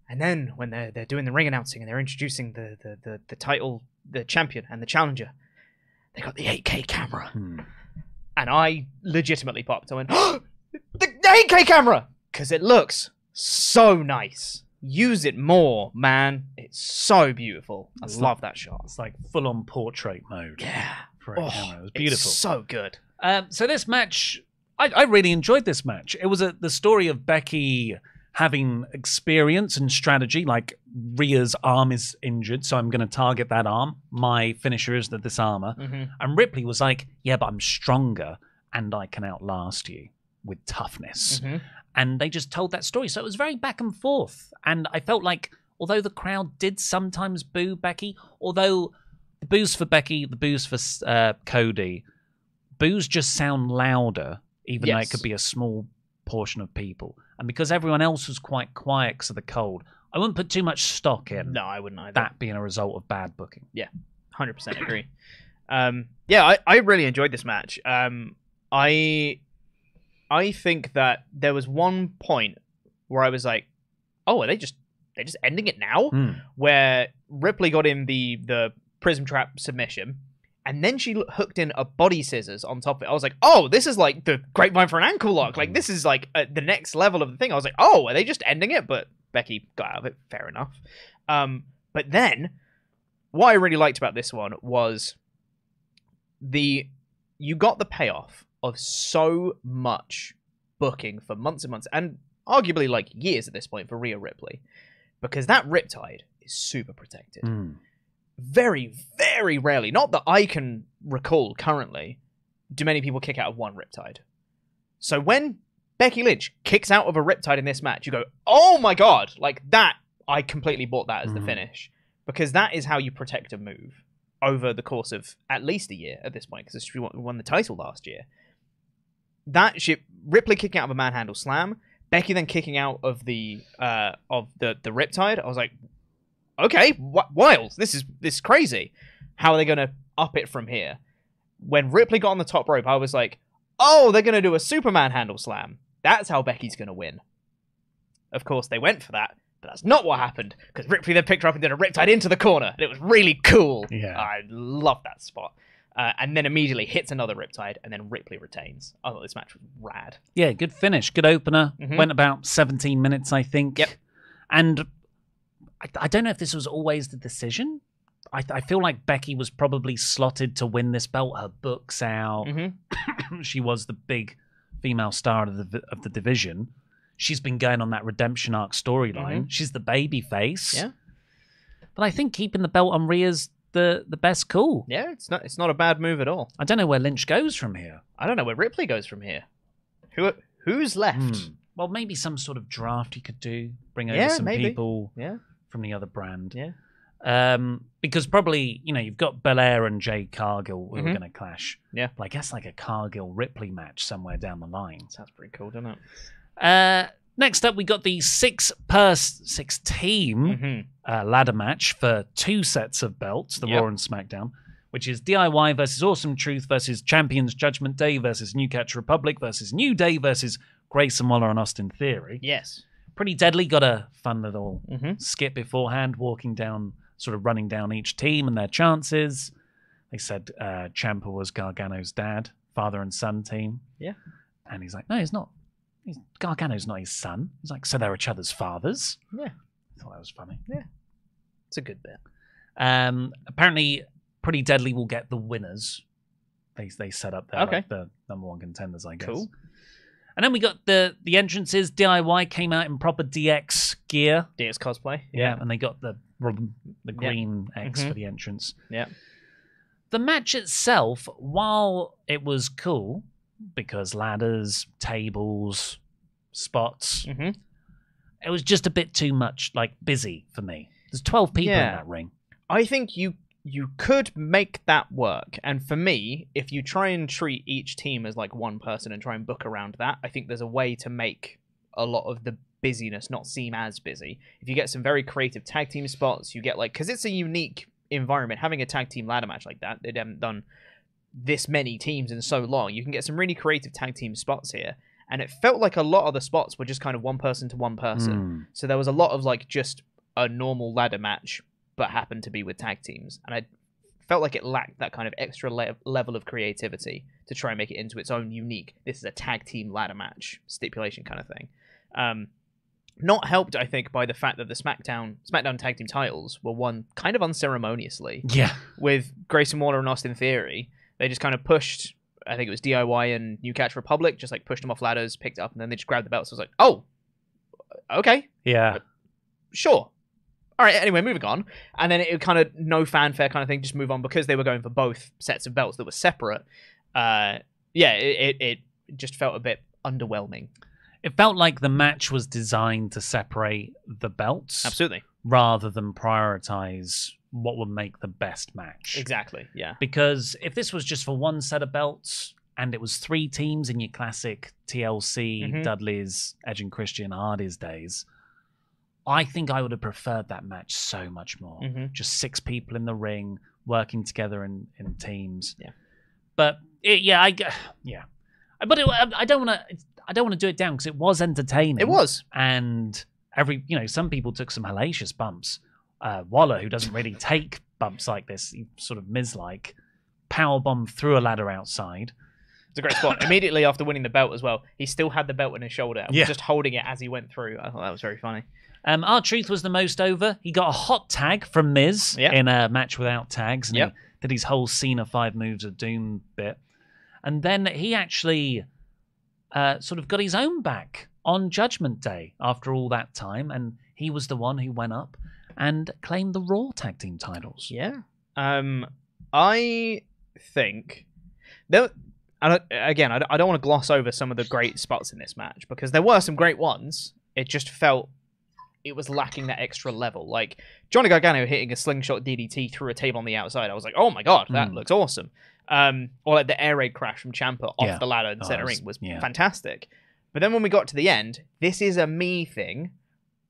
and then when they're they're doing the ring announcing and they're introducing the the the, the title, the champion and the challenger, they got the 8K camera, Hmm. And I legitimately popped. I went, oh, the, 8K camera, because it looks so nice. Use it more, man. It's so beautiful. I love that shot. It's like full on portrait mode. Yeah. For Oh, camera. It was It's beautiful. so good. Um, so this match, I, I really enjoyed this match. It was a, the story of Becky having experience and strategy. Like Rhea's arm is injured, so I'm going to target that arm. My finisher is the disarmer. hmm And Ripley was like, "Yeah, but I'm stronger and I can outlast you with toughness." hmm And they just told that story, so it was very back and forth. And I felt like, although the crowd did sometimes boo Becky, although the boos for Becky, the boos for uh, Cody, boos just sound louder, even though it could be a small portion of people. And because everyone else was quite quiet because of the cold, I wouldn't put too much stock in No, I wouldn't either. that being a result of bad booking. Yeah, hundred percent agree. Um, yeah, I, I really enjoyed this match. Um, I I think that there was one point where I was like, "Oh, are they just they're just ending it now?" Hmm. Where Ripley got in the the prism trap submission, and then she hooked in a body scissors on top of it. I was like, "Oh, this is like the grapevine for an ankle lock. Like this is like uh, the next level of the thing." I was like, "Oh, are they just ending it?" But Becky got out of it. Fair enough. Um, but then what I really liked about this one was the you got the payoff of so much booking for months and months and arguably like years at this point for Rhea Ripley because that riptide is super protected. Hmm. Very very rarely, not that I can recall currently, do many people kick out of one riptide. So when Becky Lynch kicks out of a riptide in this match, you go, "Oh my god!" Like that, I completely bought that as the Mhm. finish because that is how you protect a move over the course of at least a year at this point because she won, the title last year. That shit, Ripley kicking out of a manhandle slam, Becky then kicking out of the uh, of the the riptide. I was like, okay, w- wild. This is this is crazy. How are they going to up it from here? When Ripley got on the top rope, I was like, oh, they're going to do a Superman handle slam. That's how Becky's going to win. Of course, they went for that, but that's not what happened because Ripley then picked her up and did a riptide into the corner, and it was really cool. Yeah. I love that spot. Uh, and then immediately hits another riptide, and then Ripley retains. I thought this match was rad. Yeah, good finish, good opener. Mhm. Went about 17 minutes, I think. Yep. And I, I don't know if this was always the decision. I, I feel like Becky was probably slotted to win this belt. Her books out. Mm-hmm. she was the big female star of the of the division. She's been going on that redemption arc storyline. She's the baby face. Yeah. But I think keeping the belt on Rhea's the the best call. Yeah, it's not it's not a bad move at all. I don't know where Lynch goes from here. I don't know where Ripley goes from here. Who who's left? Hmm. Well, maybe some sort of draft you could do. Bring over Yeah, some maybe. people Yeah. From the other brand. Yeah. Um, because probably you know you've got Belair and Jade Cargill who are Mhm. going to clash. Yeah. But I guess like a Cargill Ripley match somewhere down the line. Sounds pretty cool, doesn't it? Uh, next up, we got the six pers six team Mm-hmm. uh, ladder match for two sets of belts, the Yep. Raw and SmackDown, which is DIY versus Awesome Truth versus Champions Judgment Day versus New Catch Republic versus New Day versus Grayson Waller and Austin Theory. Yes. Pretty deadly. Got a fun little Mm-hmm. skit beforehand, walking down, sort of running down each team and their chances. They said uh, Ciampa was Gargano's dad, father and son team. Yeah. And he's like, no, he's not. He's, Gargano's not his son. He's like, so they're each other's fathers. Yeah. I thought that was funny. Yeah, it's a good bit. Um, apparently, Pretty Deadly will get the winners. They they set up their Okay. like, the number one contenders, I guess. Cool. And then we got the the entrances. DIY came out in proper DX gear. DX cosplay. Yeah, and they got the the Yeah. green X Mhm. for the entrance. Yeah. The match itself, while it was cool because ladders, tables, spots, Mm-hmm. it was just a bit too much like busy for me. There's 12 people in that ring. I think you you could make that work. And for me, if you try and treat each team as like one person and try and book around that, I think there's a way to make a lot of the busyness not seem as busy. If you get some very creative tag team spots, you get like because it's a unique environment. Having a tag team ladder match like that, they haven't done this many teams in so long. You can get some really creative tag team spots here. And it felt like a lot of the spots were just kind of one person to one person. Mm. So there was a lot of like just a normal ladder match, but happened to be with tag teams, and I felt like it lacked that kind of extra le- level of creativity to try and make it into its own unique. This is a tag team ladder match stipulation kind of thing. Um, not helped, I think, by the fact that the SmackDown SmackDown tag team titles were won kind of unceremoniously Yeah. with Grayson Waller and Austin Theory. They just kind of pushed. I think it was DIY and New Catch Republic, just like pushed them off ladders, picked up, and then they just grabbed the belts. I was like, oh, okay, Yeah. sure. All right, anyway, moving on. And then it kind of no fanfare kind of thing, just move on because they were going for both sets of belts that were separate. Uh, yeah, it, it, it just felt a bit underwhelming. It felt like the match was designed to separate the belts Absolutely. rather than prioritize what would make the best match. Exactly. Yeah. Because if this was just for one set of belts and it was three teams in your classic TLC, Mhm. Dudley's, Edge and Christian Hardy's days, I think I would have preferred that match so much more. hmm Just six people in the ring working together in, in teams. Yeah. But it, yeah, I g- yeah, but it, I don't want to. I don't want to do it down because it was entertaining. It was. and every you know some people took some hellacious bumps. Uh, Waller, who doesn't really take bumps like this, he sort of Miz like power bomb through a ladder outside. It's a great spot. Immediately after winning the belt as well, he still had the belt on his shoulder and Yeah. was just holding it as he went through. I thought that was very funny. Um, R-Truth was the most over. He got a hot tag from Miz Yeah. in a match without tags, and Yep. he did his whole Cena five moves of doom bit, and then he actually uh, sort of got his own back on Judgment Day after all that time, and he was the one who went up and claimed the Raw tag team titles. Yeah. Um, I think there. I don't, again, I don't want to gloss over some of the great spots in this match because there were some great ones. It just felt it was lacking that extra level. Like Johnny Gargano hitting a slingshot DDT through a table on the outside. I was like, oh my god, that Mm. looks awesome. Um, or like the air raid crash from Ciampa off Yeah. the ladder in the Oh, center was- ring was yeah. fantastic. But then when we got to the end, this is a me thing.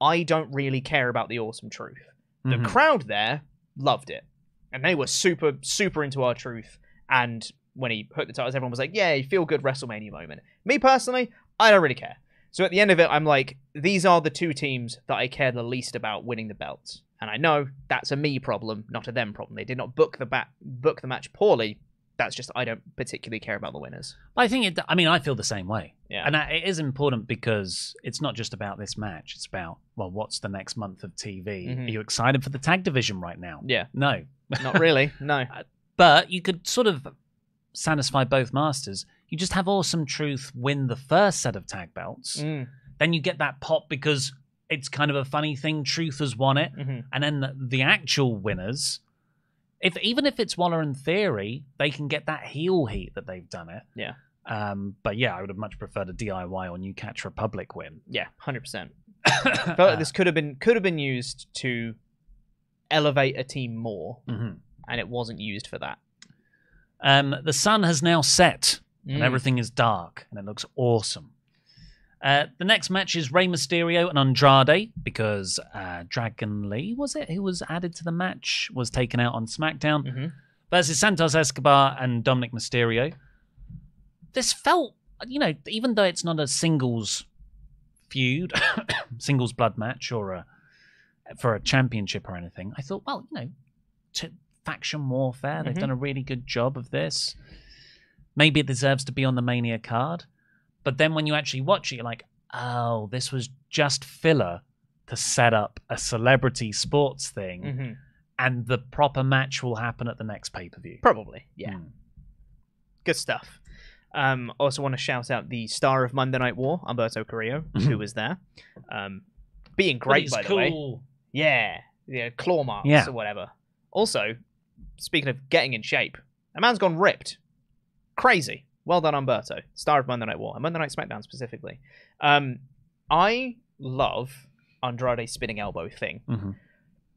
I don't really care about the awesome truth the Mhm. crowd there loved it and they were super super into R-Truth and when he hooked the titles, everyone was like, "Yeah, you feel good WrestleMania moment." Me personally, I don't really care. So at the end of it, I'm like, these are the two teams that I care the least about winning the belts, and I know that's a me problem, not a them problem. They did not book the bat book the match poorly. That's just I don't particularly care about the winners. I think it. I mean, I feel the same way. Yeah. And that- it is important because it's not just about this match. It's about well, what's the next month of TV? Mhm. Are you excited for the tag division right now? Yeah, No, not really. No. but you could sort of satisfy both masters. You just have Awesome Truth win the first set of tag belts. Mm, Then you get that pop because it's kind of a funny thing. Truth has won it, mhm. and then the, the actual winners. If even if it's Waller and Theory, they can get that heel heat that they've done it. Yeah. Um, but yeah, I would have much preferred a DIY or New Catch Republic win. Yeah, hundred percent. Felt like this could have been could have been used to elevate a team more, Mhm. and it wasn't used for that. Um, the sun has now set, and Mm. everything is dark, and it looks awesome. Uh, the next match is Rey Mysterio and Andrade because uh, Dragon Lee was it who was added to the match was taken out on SmackDown Mhm. versus Santos Escobar and Dominic Mysterio. This felt, you know, even though it's not a singles feud, singles blood match or a for a championship or anything, I thought, well, you know, t- faction warfare. They've Mhm. done a really good job of this. Maybe it deserves to be on the Mania card. But then when you actually watch it, you're like, oh, this was just filler to set up a celebrity sports thing, Mhm. and the proper match will happen at the next pay per view. Probably, yeah. Hmm. Good stuff. Um, also want to shout out the star of Monday Night War, Humberto Carrillo, who was there. Um, being great, by the way. cool. Yeah, yeah, claw marks Yeah. or whatever. Also, speaking of getting in shape, a man's gone ripped. Crazy. Well done, Humberto. Star of Monday Night War and Monday Night SmackDown specifically. Um, I love Andrade's spinning elbow thing. Mhm.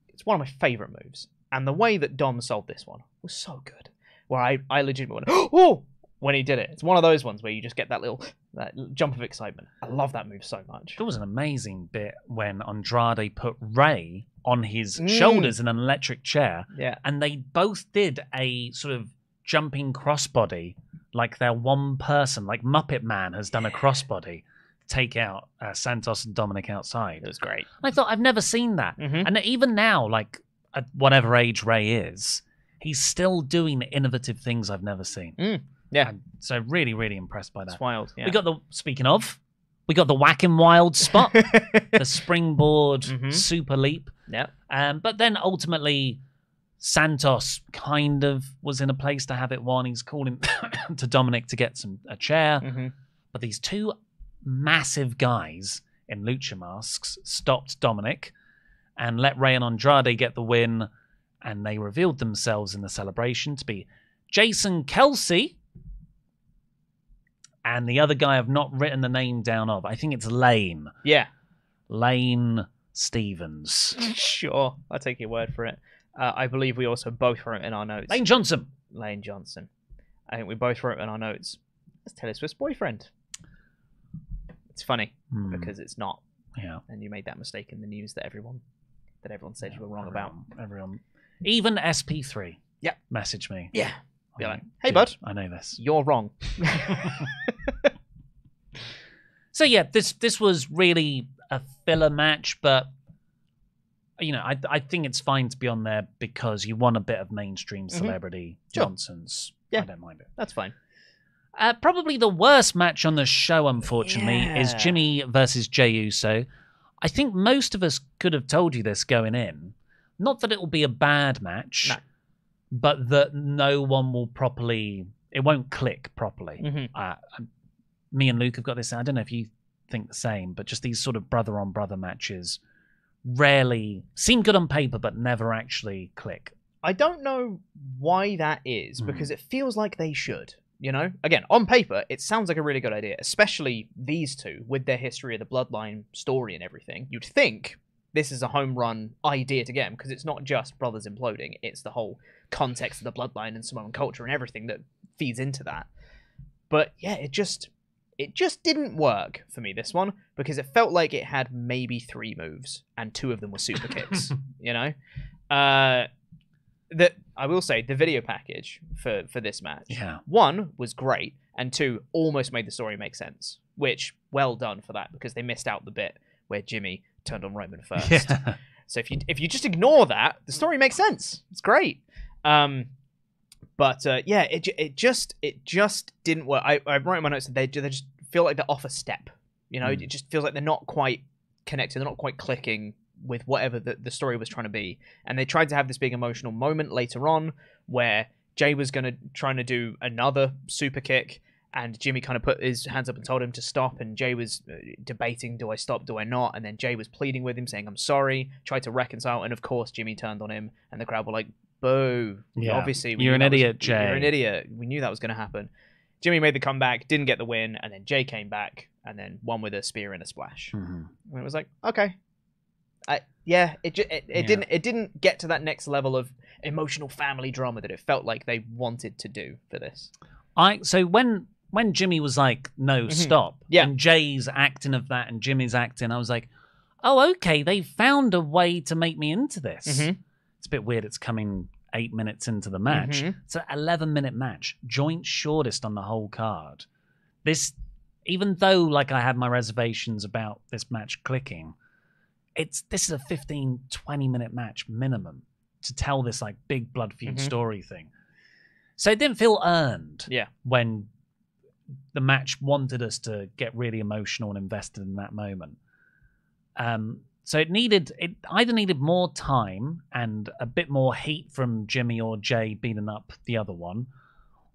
It's one of my favorite moves, and the way that Dom sold this one was so good. Where I, I legitimately went, oh, when he did it. It's one of those ones where you just get that little that jump of excitement. I love that move so much. There was an amazing bit when Andrade put Rey on his Mm. shoulders in an electric chair, Yeah. and they both did a sort of jumping crossbody, like they're one person, like Muppet Man has done a crossbody, take out uh, Santos and Dominic outside. It was great. I thought I've never seen that, Mhm. and even now, like at whatever age Rey is, he's still doing innovative things I've never seen. Mm, yeah. And so really, really impressed by that. It's wild. Yeah. We got the speaking of, we got the whacking wild spot, the springboard Mhm. super leap. yeah. Um, but then ultimately, Santos kind of was in a place to have it won. He's calling to Dominic to get some a chair, hmm but these two massive guys in lucha masks stopped Dominic and let Rey and Andrade get the win. And they revealed themselves in the celebration to be Jason Kelce and the other guy I've not written the name down of. I think it's Lane. Yeah. Lane Stevens. Sure. I'll take your word for it. Uh, I believe we also both wrote in our notes. Lane Johnson. Lane Johnson. I think we both wrote in our notes. That's Taylor Swift's boyfriend. It's funny Hmm, because it's not, yeah, and you made that mistake in the news that everyone that everyone said you were wrong about. everyone, Everyone, even SP3. Yep. Message me. Yeah. Be like, "Hey, dude, bud." I know this. You're wrong. So yeah, this this was really a filler match, but you know, I I think it's fine to be on there because you want a bit of mainstream celebrity Mm-hmm. Sure. nonsense. Yeah. I don't mind it. That's fine. Uh, probably the worst match on the show, unfortunately, is Yeah. Jimmy versus Jey Uso. I think most of us could have told you this going in. Not that it will be a bad match, No. but that no one will properly. It won't click properly. hmm Uh, um, me and Luke have got this. I don't know if you think the same, but just these sort of brother on brother matches rarely seem good on paper, but never actually click. I don't know why that is Hmm. because it feels like they should. You know, again, on paper, it sounds like a really good idea, especially these two with their history of the bloodline story and everything. You'd think this is a home run idea to get them because it's not just brothers imploding; it's the whole context of the bloodline and Samoan culture and everything that feeds into that. But yeah, it just it just didn't work for me this one because it felt like it had maybe three moves and two of them were super kicks. You know, uh, the I will say the video package for for this match. Yeah. One was great, and two almost made the story make sense. Which well done for that because they missed out the bit where Jimmy turned on Roman first. Yeah. So if you if you just ignore that, the story makes sense. It's great. Um, but uh, yeah, it it just it just didn't work. I, I wrote in my notes that they they just feel like they're off a step. You know, Mm. it just feels like they're not quite connected. They're not quite clicking with whatever the, the story was trying to be. And they tried to have this big emotional moment later on where Jey was going to trying to do another super kick. And Jimmy kind of put his hands up and told him to stop. And Jey was uh, debating, do I stop, do I not? And then Jey was pleading with him, saying, I'm sorry, tried to reconcile. And of course, Jimmy turned on him. And the crowd were like, boo. Yeah. Obviously, You're an that was- idiot, Jey. You're an idiot. We knew that was going to happen. Jimmy made the comeback, didn't get the win. And then Jey came back and then won with a spear and a splash. Mhm. And it was like, okay. I, yeah, it, ju- it, it Yeah. didn't it didn't get to that next level of emotional family drama that it felt like they wanted to do for this. I so when when Jimmy was like, "No, Mhm. stop," Yeah. and Jey's acting of that, and Jimmy's acting, I was like, "Oh, okay, they found a way to make me into this." Mhm. It's a bit weird. It's coming eight minutes into the match. Mhm. It's an eleven minute match, joint shortest on the whole card. This, even though like I had my reservations about this match clicking, it's this is a 15, 20 minute match minimum to tell this like big blood feud Mhm. story thing. So it didn't feel earned Yeah. when the match wanted us to get really emotional and invested in that moment. Um, so it needed it either needed more time and a bit more heat from Jimmy or Jey beating up the other one,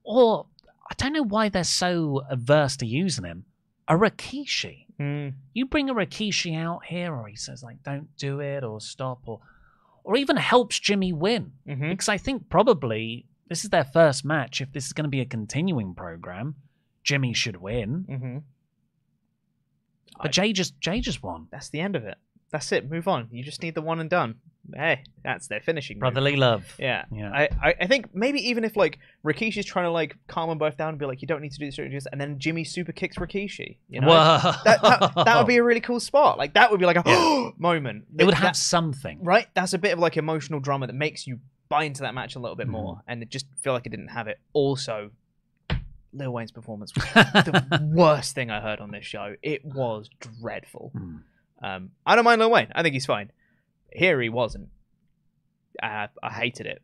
or I don't know why they're so averse to using him. A Rikishi. Mm. You bring a Rikishi out here, or he says like, "Don't do it," or "Stop," or or even helps Jimmy win Mhm. because I think probably this is their first match. If this is going to be a continuing program, Jimmy should win. Mhm. But I- Jey just Jey just won. That's the end of it. That's it. Move on. You just need the one and done. Hey, that's their finishing. move. Brotherly love. Yeah. Yeah. I, I, I think maybe even if like Rikishi's trying to like calm them both down and be like, you don't need to do this, don't do this," and then Jimmy super kicks Rikishi. You know, Whoa. that, that that would be a really cool spot. Like that would be like a moment. It would That- have something. right. That's a bit of like emotional drama that makes you buy into that match a little bit Mhm. more, and it just feel like it didn't have it. Also, Lil Wayne's performance was the worst thing I heard on this show. It was dreadful. Hmm. Um, I don't mind Lil Wayne. I think he's fine. Here he wasn't. I, I hated it.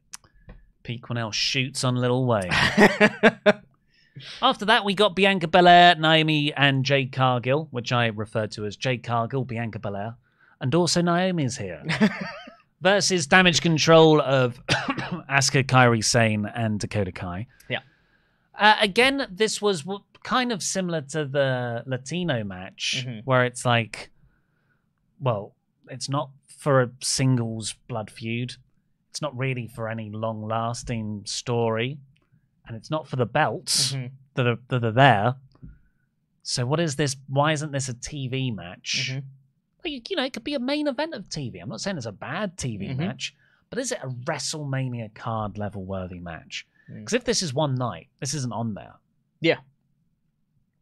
Pete Quinnell shoots on Lil Wayne. After that, we got Bianca Belair, Naomi, and Jade Cargill, which I referred to as Jade Cargill, Bianca Belair, and also Naomi's here. versus Damage CTRL of Asuka, Kairi Sane, and Dakota Kai. Yeah. Uh, again, this was kind of similar to the Latino match, Mhm. where it's like, well, it's not for a singles blood feud. It's not really for any long lasting story. And it's not for the belts Mhm, that, are, that are there. So, what is this? Why isn't this a TV match? mhm. Well, you, you know, it could be a main event of TV. I'm not saying it's a bad TV Mhm. match, but is it a WrestleMania card level worthy match? Mm. Because if this is one night, this isn't on there. Yeah.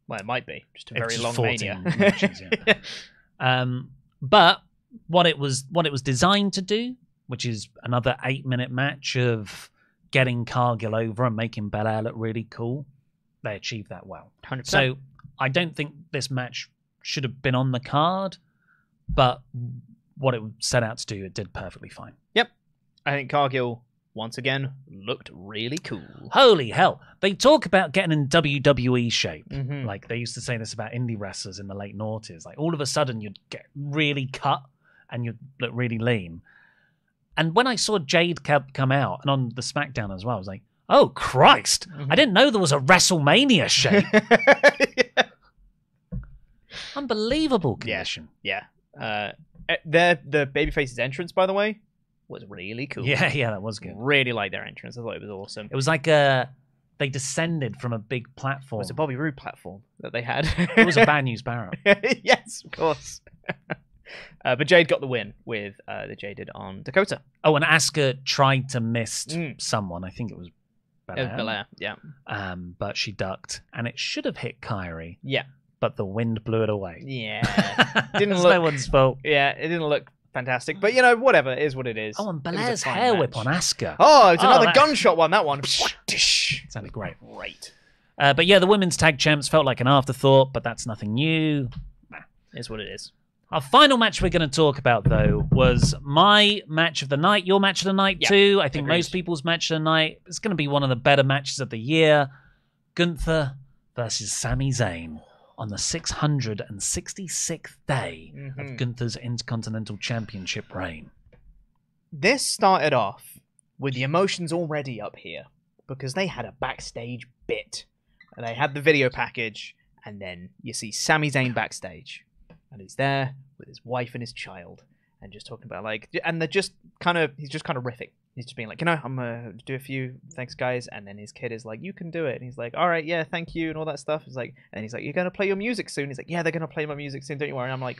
Well, it might be just a very long mania. matches, yeah. Um, but what it was, what it was designed to do, which is another eight minute match of getting Cargill over and making Belair look really cool, they achieved that well. 100%. So I don't think this match should have been on the card, but what it set out to do, it did perfectly fine. Yep. I think Cargill once again looked really cool. Holy hell! They talk about getting in WWE shape. Mhm. Like they used to say this about indie wrestlers in the late noughties. Like all of a sudden you'd get really cut and you'd look really lean. And when I saw Jade come out and on the SmackDown as well, I was like, oh Christ! Mhm. I didn't know there was a WrestleMania shape. Unbelievable Yeah. condition. yeah. Uh, eh, their the babyface's entrance, by the way, was really cool. Yeah, yeah, that was good. Really liked their entrance. I thought it was awesome. It was like uh they descended from a big platform. It was a Bobby Roode platform that they had. it was a bad news Barrett. yes, of course. uh, but Jade got the win with uh, the Jaded on Dakota. Oh, and Asuka tried to miss Mm. someone. I think it was It was Belair. Belair. Yeah. Um, but she ducked, and it should have hit Kairi, Yeah. but the wind blew it away. Yeah. Didn't look- no one's fault. Yeah, it didn't look fantastic. But you know, whatever it is, what it is. Oh, and It was a Belair's hair whip on Asuka. Oh, it's Oh, another gunshot one. That one. Sounded great. Great. Uh, but yeah, the women's tag champs felt like an afterthought, but that's nothing new. Is what it is. Our final match we're going to talk about, though, was my match of the night, your match of the night, Yeah, too. I think agreed. most people's match of the night. It's going to be one of the better matches of the year. Gunther versus Sami Zayn on the 666th day Mhm. of Gunther's Intercontinental Championship reign. This started off with the emotions already up here because they had a backstage bit. And they had the video package, and then you see Sami Zayn backstage, and he's there with his wife and his child, and just talking about like, and they're just kind of, he's just kind of riffing. He's just being like, you know, I'm gonna do a few thanks, guys, and then his kid is like, you can do it, and he's like, all right, yeah, thank you, and all that stuff. He's like, and he's like, you're gonna play your music soon. He's like, yeah, they're gonna play my music soon. Don't you worry. And I'm like,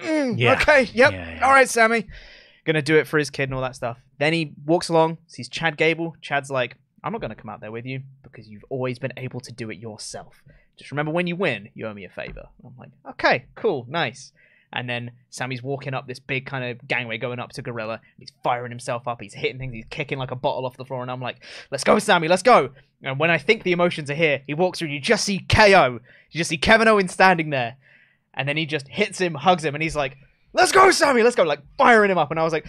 "Mm, Yeah. okay, yep, Yeah, yeah. all right, Sami gonna do it for his kid and all that stuff. Then he walks along, sees Chad Gable. Chad's like, I'm not gonna come out there with you because you've always been able to do it yourself. Just remember when you win, you owe me a favor. I'm like, okay, cool, nice. And then Sami's walking up this big kind of gangway going up to Gorilla. He's firing himself up. He's hitting things. He's kicking like a bottle off the floor. And I'm like, let's go, Sami, let's go. And when I think the emotions are here, he walks through. You just see KO. You just see Kevin Owens standing there. And then he just hits him, hugs him, and he's like, let's go, Sami, let's go. Like firing him up. And I was like,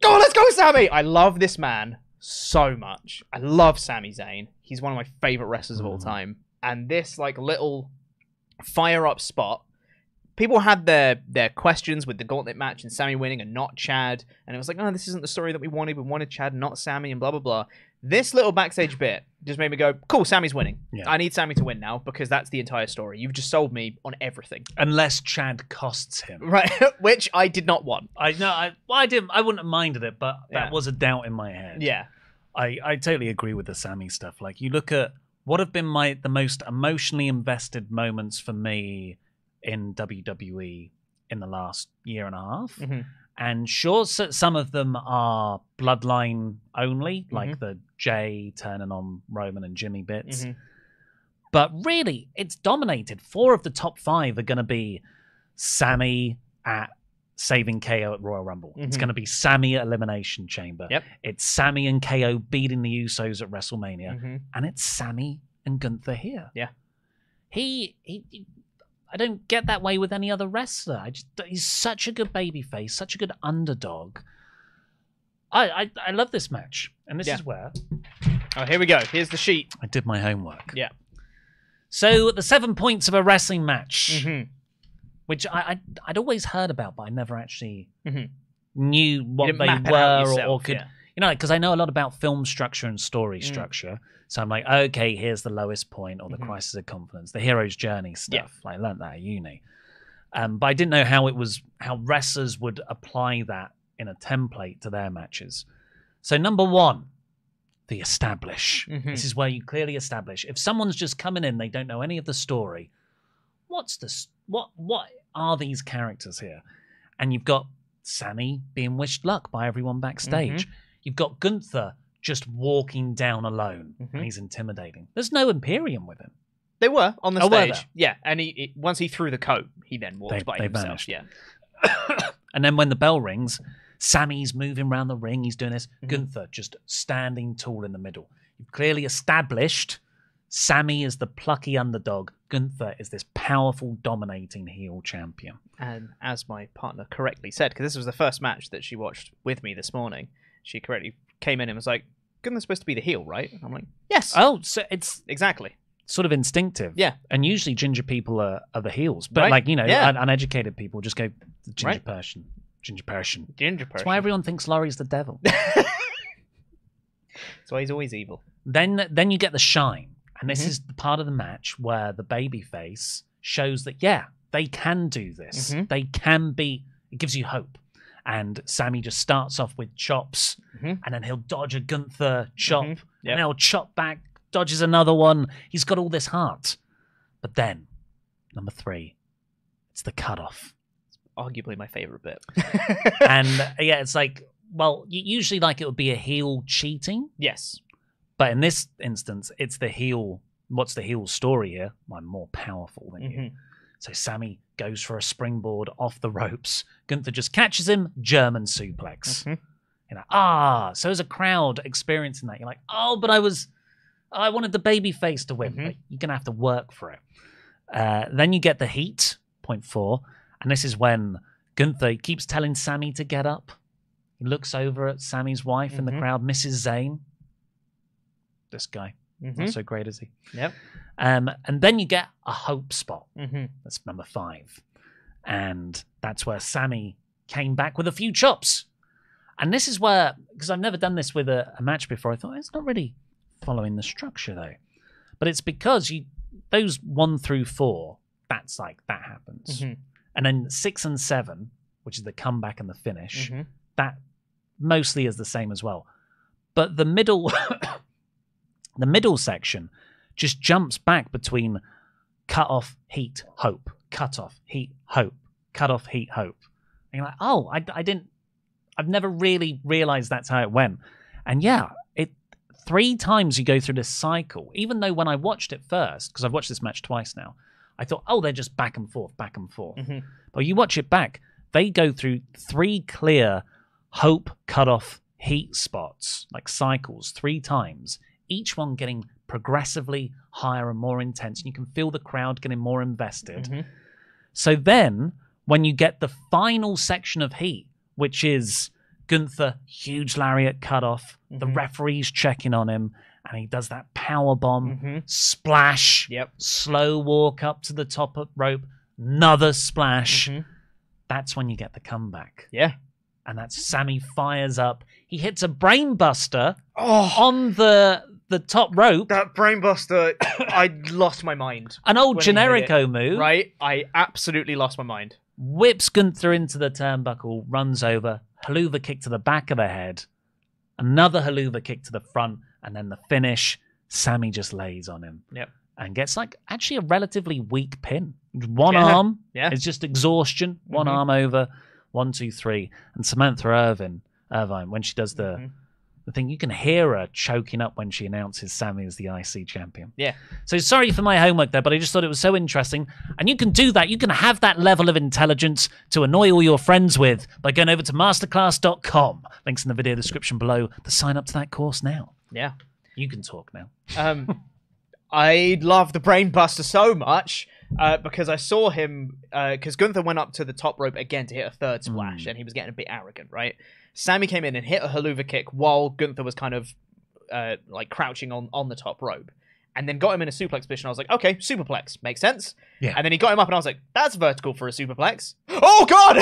go, let's go, Sami. I love this man so much. I love Sami Zayn. He's one of my favorite wrestlers of all Mhm. time. And this like little fire up spot, people had their their questions with the gauntlet match and Sami winning and not Chad. And it was like, oh, this isn't the story that we wanted. We wanted Chad, not Sami, and blah blah blah. This little backstage bit just made me go, cool, Sami's winning. Yeah. I need Sami to win now because that's the entire story. You've just sold me on everything. Unless Chad costs him. Right. Which I did not want. I know. I, well, I didn't. I wouldn't have minded it, but that Yeah. was a doubt in my head. Yeah. I, I totally agree with the Sami stuff. Like you look at what have been my the most emotionally invested moments for me in WWE in the last year and a half. Mhm. And sure, so, some of them are bloodline only, like the Jey turning on Roman and Jimmy bits. Mhm. But really, it's dominated. Four of the top five are going to be Sami at saving KO at Royal Rumble. It's Mhm. going to be Sami at Elimination Chamber. Yep. It's Sami and KO beating the Usos at WrestleMania, Mhm. and it's Sami and Gunther here. Yeah. He, he, he- I don't get that way with any other wrestler. I just, he's such a good babyface, such a good underdog. I, I, I love this match, and this Yeah. is where Oh, here we go. Here's the sheet. I did my homework. Yeah. So the seven points of a wrestling match, Mhm. which I, I I'd always heard about, but I never actually Mhm. knew what didn't they map it were or, or yourself, could yeah. You know because I know a lot about film structure and story Mm. structure. So I'm like, okay, here's the lowest point or the Mhm. crisis of confidence, the hero's journey Yeah. stuff. Like, I learned that at uni. Um, but I didn't know how it was how wrestlers would apply that in a template to their matches. So number one, the establish. Mhm. This is where you clearly establish. If someone's just coming in, they don't know any of the story. What's this? What what are these characters here? And you've got Sami being wished luck by everyone backstage. Mm-hmm. You've got Gunther just walking down alone, Mhm. and he's intimidating. There's no Imperium with him. They were on the Oh, stage. Yeah, and he, he once he threw the coat, he then walked They- by they himself. vanished. Yeah. And then when the bell rings, Sami's moving around the ring. He's doing this. Mhm. Gunther just standing tall in the middle. You've clearly established Sami is the plucky underdog. Gunther is this powerful, dominating heel champion. And as my partner correctly said, because this was the first match that she watched with me this morning, she correctly came in and was like, Gunther's supposed to be the heel, right? And I'm like, yes, Oh, so it's exactly. sort of instinctive. Yeah. And usually ginger people are, are the heels. But Right. like, you know, Yeah. un- uneducated people just go the ginger Right. person. Ginger person. Ginger That's person. why everyone thinks Laurie's the devil. That's why he's always evil. then then you get the shine. And this Mhm. is the part of the match where the babyface shows that yeah, they can do this. Mhm. They can be it gives you hope. And Sami just starts off with chops Mhm. and then he'll dodge a Gunther chop Mhm. Yep. and he'll chop back, dodges another one. He's got all this heart. But then, number three, it's the cutoff. It's arguably my favorite bit. and yeah, it's like, well, usually like it would be a heel cheating, yes. but in this instance, it's the heel. What's the heel story here? I'm more powerful than you. So Sami goes for a springboard off the ropes. Gunther just catches him, German suplex. Mhm. You know, ah, so as a crowd experiencing that, you're like, oh, but I was, I wanted the baby face to win. Mhm. But you're gonna have to work for it. Uh, then you get the heat, point four, and this is when Gunther keeps telling Sami to get up. He looks over at Sami's wife in the Mhm. crowd, Mrs. Zayn. This guy, Mhm. not so great, is he? Yep. Um, and then you get a hope spot. Mm-hmm. That's number five. And that's where Sami came back with a few chops. And this is where, because I've never done this with a, a match before, I thought it's not really following the structure though. But it's because you those one through four, that's like that happens. Mhm. And then six and seven, which is the comeback and the finish, Mhm. that mostly is the same as well. But the middle the middle section just jumps back between cut off heat hope, cut off heat hope, cut off heat hope. And you're like, oh, I, I didn't I've never really realized that's how it went. And yeah, it three times you go through this cycle, even though when I watched it first, because I've watched this match twice now, I thought, oh, they're just back and forth, back and forth. Mhm. But you watch it back, they go through three clear hope cut off, heat spots, like cycles, three times, each one getting progressively higher and more intense. And you can feel the crowd getting more invested. Mhm. So then, when you get the final section of heat, which is Gunther, huge lariat cutoff, the Mhm. referee's checking on him, and he does that power bomb Mhm. splash, Yep. slow walk up to the top of rope, another splash. Mhm. That's when you get the comeback. Yeah. And that's Sami fires up. He hits a brainbuster Oh, on the the top rope. that brainbuster! I lost my mind. An old when he hit Generico move. Right, I absolutely lost my mind. Whips Gunther into the turnbuckle, runs over, Helluva kick to the back of the head, another Helluva kick to the front, and then the finish. Sami just lays on him. Yep. And gets like actually a relatively weak pin. One Yeah. arm Yeah. It's just exhaustion. One Mhm. arm over, one, two, three. And Samantha Irvin, Irvine, when she does the, Mhm. The thing, you can hear her choking up when she announces Sami as the IC champion. Yeah. So sorry for my homework there, but I just thought it was so interesting. And you can do that. You can have that level of intelligence to annoy all your friends with by going over to masterclass.com. Links in the video description below to sign up to that course now. Yeah. You can talk now. Um, I love the brainbuster so much uh, because I saw him because Gunther went up to the top rope again to hit a third splash, Mm. and he was getting a bit arrogant, right? Sammy came in and hit a Helluva kick while Gunther was kind of uh, like crouching on on the top rope. And then got him in a suplex position. I was like, okay, superplex makes sense. Yeah. And then he got him up, and I was like, that's vertical for a superplex. Oh god!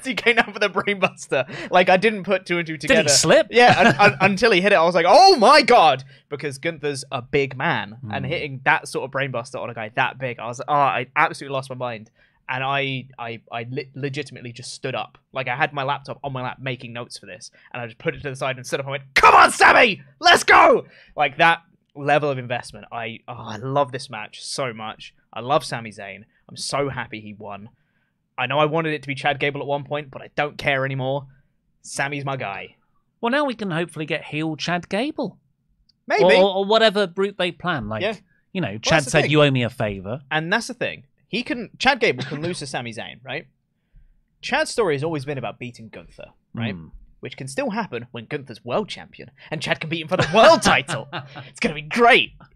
He came down for the brainbuster. Like I didn't put two and two together. Did he slip? Yeah, un- un- until he hit it, I was like, "Oh my god!" Because Gunther's a big man, and Mm. hitting that sort of brainbuster on a guy that big, I was like, "Oh, I absolutely lost my mind." And I, I, I le- legitimately just stood up, like I had my laptop on my lap making notes for this, and I just put it to the side and stood up. and went, "Come on, Sami, let's go!" Like that level of investment. I, oh, I love this match so much. I love Sami Zayn. I'm so happy he won. I know I wanted it to be Chad Gable at one point, but I don't care anymore. Sami's my guy. Well, now we can hopefully get heel Chad Gable. Maybe. or, or whatever route they plan. Like, Yeah. you know, Chad the said, thing. "You owe me a favor." And that's the thing. He can Chad Gable can lose to Sami Zayn, right? Chad's story has always been about beating Gunther, right? Hmm. Which can still happen when Gunther's world champion and Chad him for the world title. It's gonna be great. Well,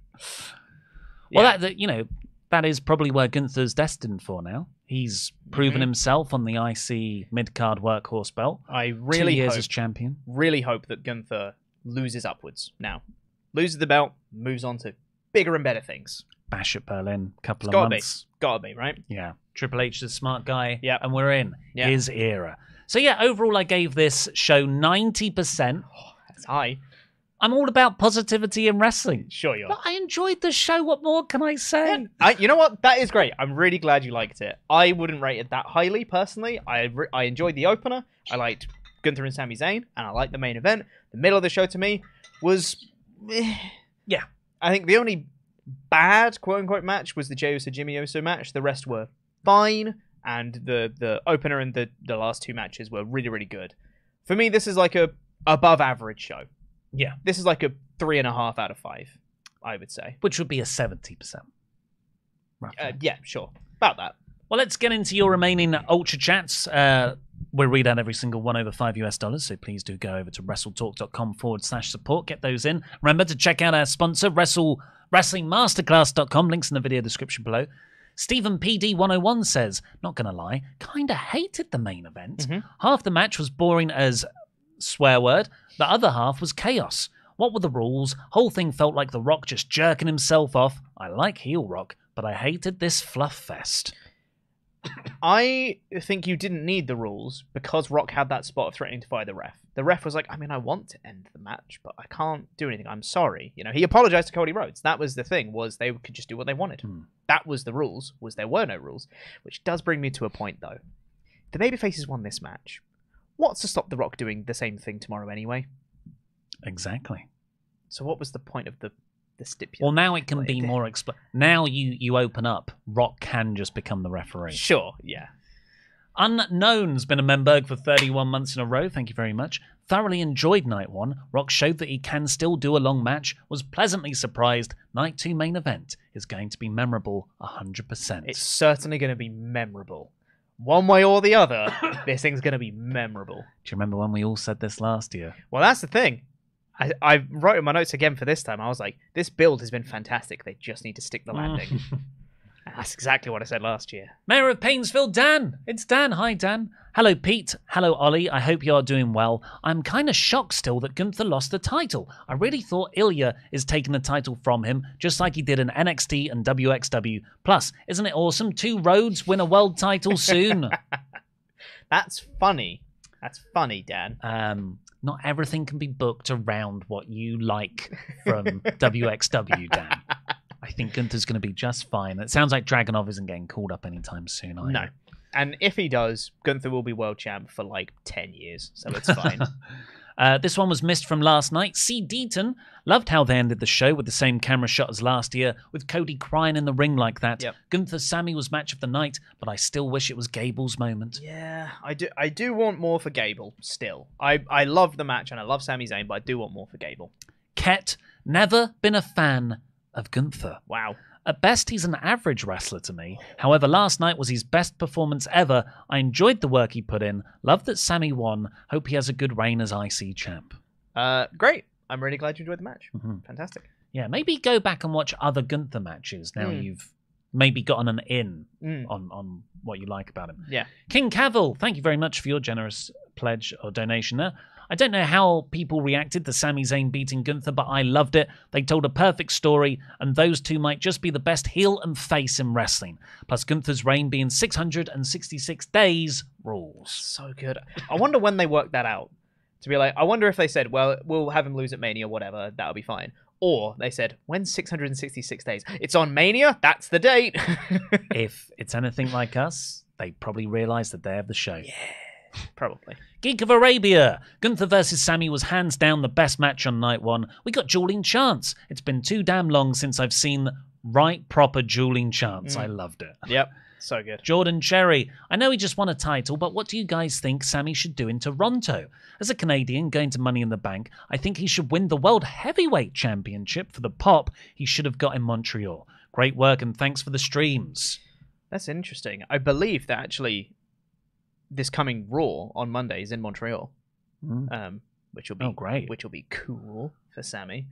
Yeah. that, that you know, that is probably where Gunther's destined for now. He's proven Mhm. himself on the IC mid card workhorse belt. I Two really years hope, as champion. really hope that Gunther loses upwards now. Loses the belt, moves on to bigger and better things. Bash at Berlin, couple It's of gotta be. months. Gotta be, right? Yeah, Triple H is a smart guy. Yeah, and we're in Yeah. his era. So yeah, overall, I gave this show ninety percent. That's high. I'm all about positivity in wrestling. Sure you are. But I enjoyed the show. What more can I say? I, you know what? That is great. I'm really glad you liked it. I wouldn't rate it that highly personally. I re- I enjoyed the opener. I liked Gunther and Sami Zayn, and I liked the main event. The middle of the show to me was, eh. Yeah. I think the only bad quote unquote match was the Jey Uso Jimmy Uso match. The rest were fine, and the the opener and the the last two matches were really really good. For me, this is like a above average show. Yeah. This is like a three and a half out of five. I would say. Which would be a seventy percent. Uh, yeah, sure, about that. Well, let's get into your remaining Ultra Chats. Uh, we read out every single one over five US dollars, so please do go over to wrestletalk.com forward slash support. Get those in. Remember to check out our sponsor, Wrestle WrestlingMasterclass.com. Links in the video description below. Stephen PD101 says, Not gonna lie, kinda hated the main event. Mm-hmm. Half the match was boring as swear word, the other half was chaos. What were the rules? Whole thing felt like The Rock just jerking himself off. I like heel rock, but I hated this fluff fest. I think you didn't need the rules because Rock had that spot of threatening to fire the ref. The ref was like, I mean, I want to end the match, but I can't do anything. I'm sorry. You know, he apologized to Cody Rhodes. That was the thing, was they could just do what they wanted. Hmm. That was the rules, was there were no rules. Which does bring me to a point though. The babyfaces won this match. What's to stop The Rock doing the same thing tomorrow anyway? Exactly. So what was the point of the the Well, now it can be more expl- Now you you open up. Rock can just become the referee. sure, yeah. Unknown's been a Memberg for 31 months in a row. Thank you very much. Thoroughly enjoyed night one. Rock showed that he can still do a long match. Was pleasantly surprised. Night two main event is going to be memorable 100%. It's certainly going to be memorable. One way or the other, this thing's going to be memorable. Do you remember when we all said this last year? Well, that's the thing. I, I wrote in my notes again for this time. I was like, this build has been fantastic. They just need to stick the landing. that's exactly what I said last year. Mayor of Painesville, Dan. It's Dan. Hi, Dan. Hello, Pete. Hello, Oli. I hope you are doing well. I'm kind of shocked still that Gunther lost the title. I really thought Ilja is taking the title from him, just like he did in NXT and WXW. Plus, isn't it awesome? Two roads win a world title soon. That's funny. That's funny, Dan. um, not everything can be booked around what you like from WXW, Dan. I think Gunther's going to be just fine. It sounds like Dragunov isn't getting called up anytime soon. Either. No. And if he does, Gunther will be world champ for like 10 years, so it's fine. Uh, this one was missed from last night. C. Deaton loved how they ended the show with the same camera shot as last year, with Cody crying in the ring like that. Yep. Gunther Sami was match of the night, but I still wish it was Gable's moment. yeah, I do I do want more for Gable still. I, I love the match and I love Sami Zayn, but I do want more for Gable. Ket, never been a fan of Gunther. Wow. At best, he's an average wrestler to me. However, last night was his best performance ever. I enjoyed the work he put in. Love that Sami won. Hope he has a good reign as IC champ. Uh, great. I'm really glad you enjoyed the match. Mhm. Fantastic. Yeah, maybe go back and watch other Gunther matches now Hmm. you've maybe gotten an in Mm, on, on what you like about him. yeah. King Cavill, thank you very much for your generous pledge or donation there. I don't know how people reacted to Sami Zayn beating Gunther, but I loved it. They told a perfect story, and those two might just be the best heel and face in wrestling. Plus, Gunther's reign being 666 days rules. So good. I wonder when they worked that out. To be like, I wonder if they said, well, we'll have him lose at Mania, or whatever, that'll be fine. Or they said, when's 666 days? It's on Mania, that's the date. if it's anything like us, they probably realise the day of the show. Probably. Geek of Arabia. Gunther versus Sami was hands down the best match on night one. We got dueling chance. It's been too damn long since I've seen right proper dueling chance. Mm. I loved it. Yep. So good. Jordan Cherry. I know he just won a title, but what do you guys think Sami should do in Toronto? As a Canadian going to Money in the Bank, I think he should win the World Heavyweight Championship for the pop he should have got in Montreal. Great work and thanks for the streams. That's interesting. I believe that actually this coming Raw on Monday is in Montreal, Mm. um, which will be Oh, great. which will be cool for Sami.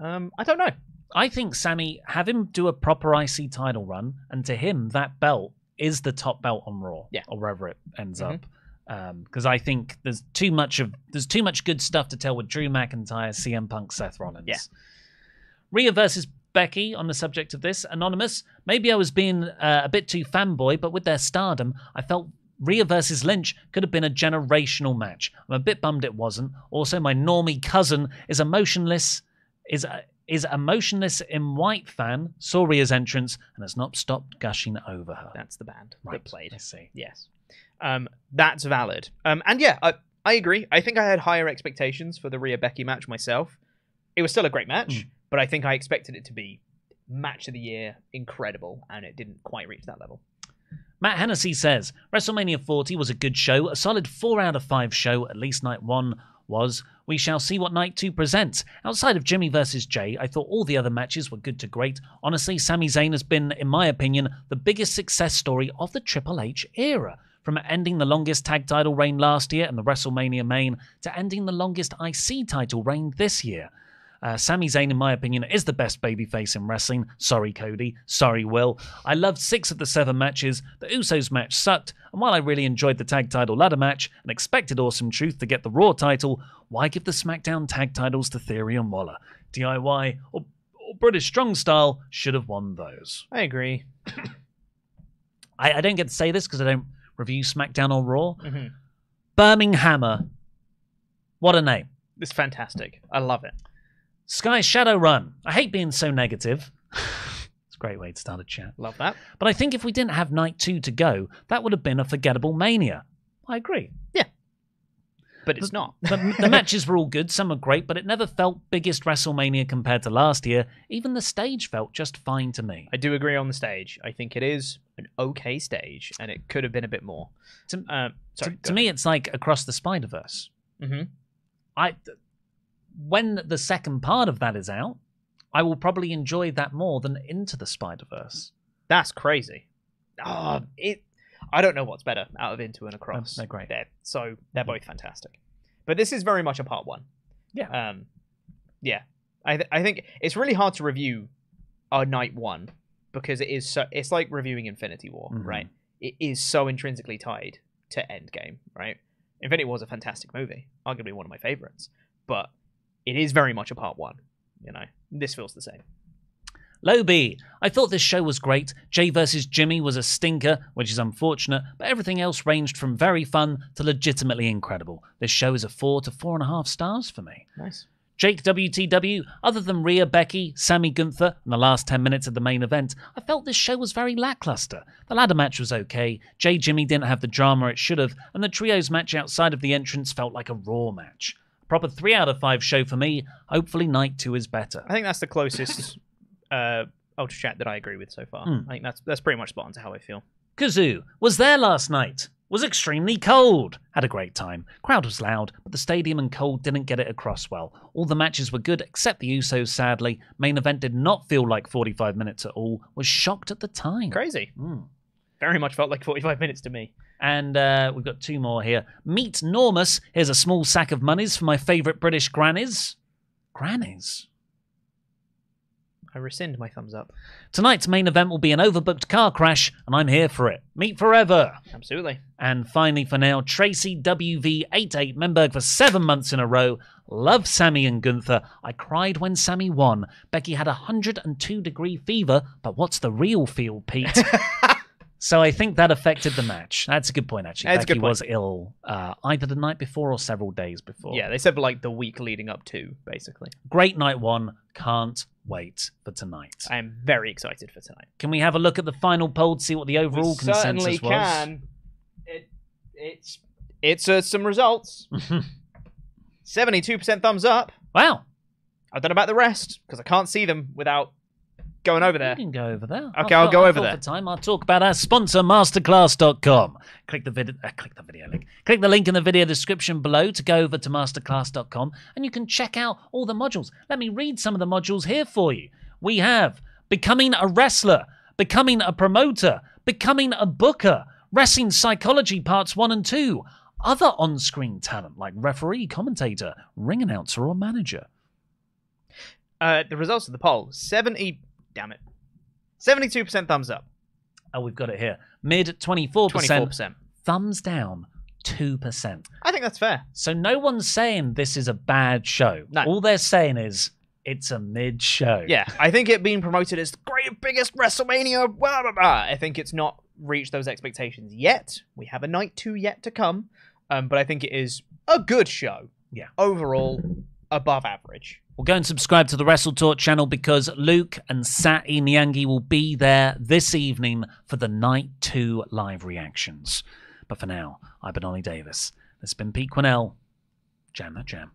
Um, I don't know. I think Sami, have him do a proper IC title run, and to him, that belt is the top belt on Raw, Yeah. or wherever it ends Mhm. up. Because I think there's too much of there's too much good stuff to tell with Drew McIntyre, CM Punk, Seth Rollins. Yeah. Rhea versus Becky on the subject of this. Anonymous. Maybe I was being uh, a bit too fanboy, but with their stardom, I felt Rhea versus Lynch could have been a generational match. I'm a bit bummed it wasn't. Also, my normie cousin is emotionless. Is a, is a motionless in white fan. Saw Rhea's entrance and has not stopped gushing over her. That's the band Right, that played. I see. Yes. Um, that's valid. Um, and yeah, I, I agree. I think I had higher expectations for the Rhea Becky match myself. It was still a great match, Mm. but I think I expected it to be match of the year, incredible, and it didn't quite reach that level. Matt Hennessy says WrestleMania 40 was a good show, a solid 4 out of 5 show, at least night 1 was we shall see what night two presents. Outside of Jimmy versus Jey, I thought all the other matches were good to great. Honestly, Sami Zayn has been, in my opinion, the biggest success story of the Triple H era. From ending the longest tag title reign last year and the WrestleMania main to ending the longest IC title reign this year. Uh, Sami Zayn, in my opinion, is the best babyface in wrestling. Sorry, Cody. Sorry, Will. I loved six of the seven matches. The Usos match sucked, and while I really enjoyed the tag title ladder match and expected Awesome Truth to get the Raw title, why give the SmackDown tag titles to Theory and Waller? DIY or, or British Strong Style should have won those. I agree. I, I don't get to say this because I don't review SmackDown or Raw. hmm Birminghammer. What a name. It's fantastic. I love it. Sky Shadowrun. I hate being so negative. it's a great way to start a chat. Love that. But I think if we didn't have night two to go, that would have been a forgettable mania. I agree. Yeah. But it's not. The, the matches were all good, some were great, but it never felt biggest WrestleMania compared to last year. Even the stage felt just fine to me. I do agree on the stage. I think it is an okay stage, and it could have been a bit more. To, Uh, sorry. to me, it's like Across the Spider Verse. hmm I, when the second part of that is out, I will probably enjoy that more than Into the Spider Verse. that's crazy. Oh, it. I don't know what's better out of Into and Across. they're great. They're, so they're both fantastic. But this is very much a part one. Yeah. Um, yeah. I th- I think it's really hard to review a night one because it is so. It's like reviewing Infinity War, Mhm. right? It is so intrinsically tied to Endgame, right? Infinity War is a fantastic movie, arguably one of my favorites, but it is very much a part one. You know, this feels the same. Lobie, I thought this show was great. Jey versus Jimmy was a stinker, which is unfortunate, but everything else ranged from very fun to legitimately incredible. This show is a four to four and a half stars for me. Nice. Jake WTW, other than Rhea, Becky, Sami Gunther, and the last 10 minutes of the main event, I felt this show was very lackluster. The ladder match was okay, Jey Jimmy didn't have the drama it should have, and the trios match outside of the entrance felt like a Raw match. Proper 3 out of 5 show for me. Hopefully, night 2 is better. I think that's the closest uh, Ultra Chat that I agree with so far. Hmm. I think that's that's pretty much spot on to how I feel. Kazoo was there last night. Was extremely cold. Had a great time. Crowd was loud, but the stadium and cold didn't get it across well. All the matches were good except the Usos, sadly. Main event did not feel like 45 minutes at all. Was shocked at the time. Crazy. Mm. Very much felt like 45 minutes to me. And uh, we've got two more here. Meet Normus. Here's a small sack of monies for my favourite British grannies. Grannies? I rescind my thumbs up. Tonight's main event will be an overbooked car crash, and I'm here for it. Meet forever. Absolutely. And finally, for now, Tracy WV88 Memberg for seven months in a row. Love Sami and Gunther. I cried when Sami won. Becky had a 102 degree fever, but what's the real feel, Pete? so I think that affected the match. That's a good point, actually. That's a good point. was ill uh, either the night before or several days before. Yeah, they said like the week leading up to, basically. Great night one. Can't wait for tonight. I am very excited for tonight. Can we have a look at the final poll to see what the overall consensus was? It, it's it's uh, some results. 72% thumbs up. wow. I don't know about the rest because I can't see them without going over there. You can go over there. Okay, I'll go over there. For time, I'll talk about our sponsor, Masterclass.com. Click the video, uh, click the video link. Click the link in the video description below to go over to Masterclass.com, and you can check out all the modules. Let me read some of the modules here for you. We have becoming a wrestler, becoming a promoter, becoming a booker, wrestling psychology parts one and two, other on-screen talent like referee, commentator, ring announcer, or manager. Uh, the results of the poll 70, damn it, 72% thumbs up, Oh, we've got it here. Mid 24%. 24%. thumbs down 2%. I think that's fair. So no one's saying this is a bad show. No. All they're saying is it's a mid show. Yeah, I think it being promoted as the great biggest WrestleMania, blah, blah, blah. I think it's not reached those expectations yet. We have a night two yet to come, um, but I think it is a good show. Yeah. Overall, above average. Well, go and subscribe to the WrestleTalk channel because Luke and Sati Nyangi will be there this evening for the night two live reactions. But for now, I've been Oli Davis. This has been Pete Quinnell. Jam jam.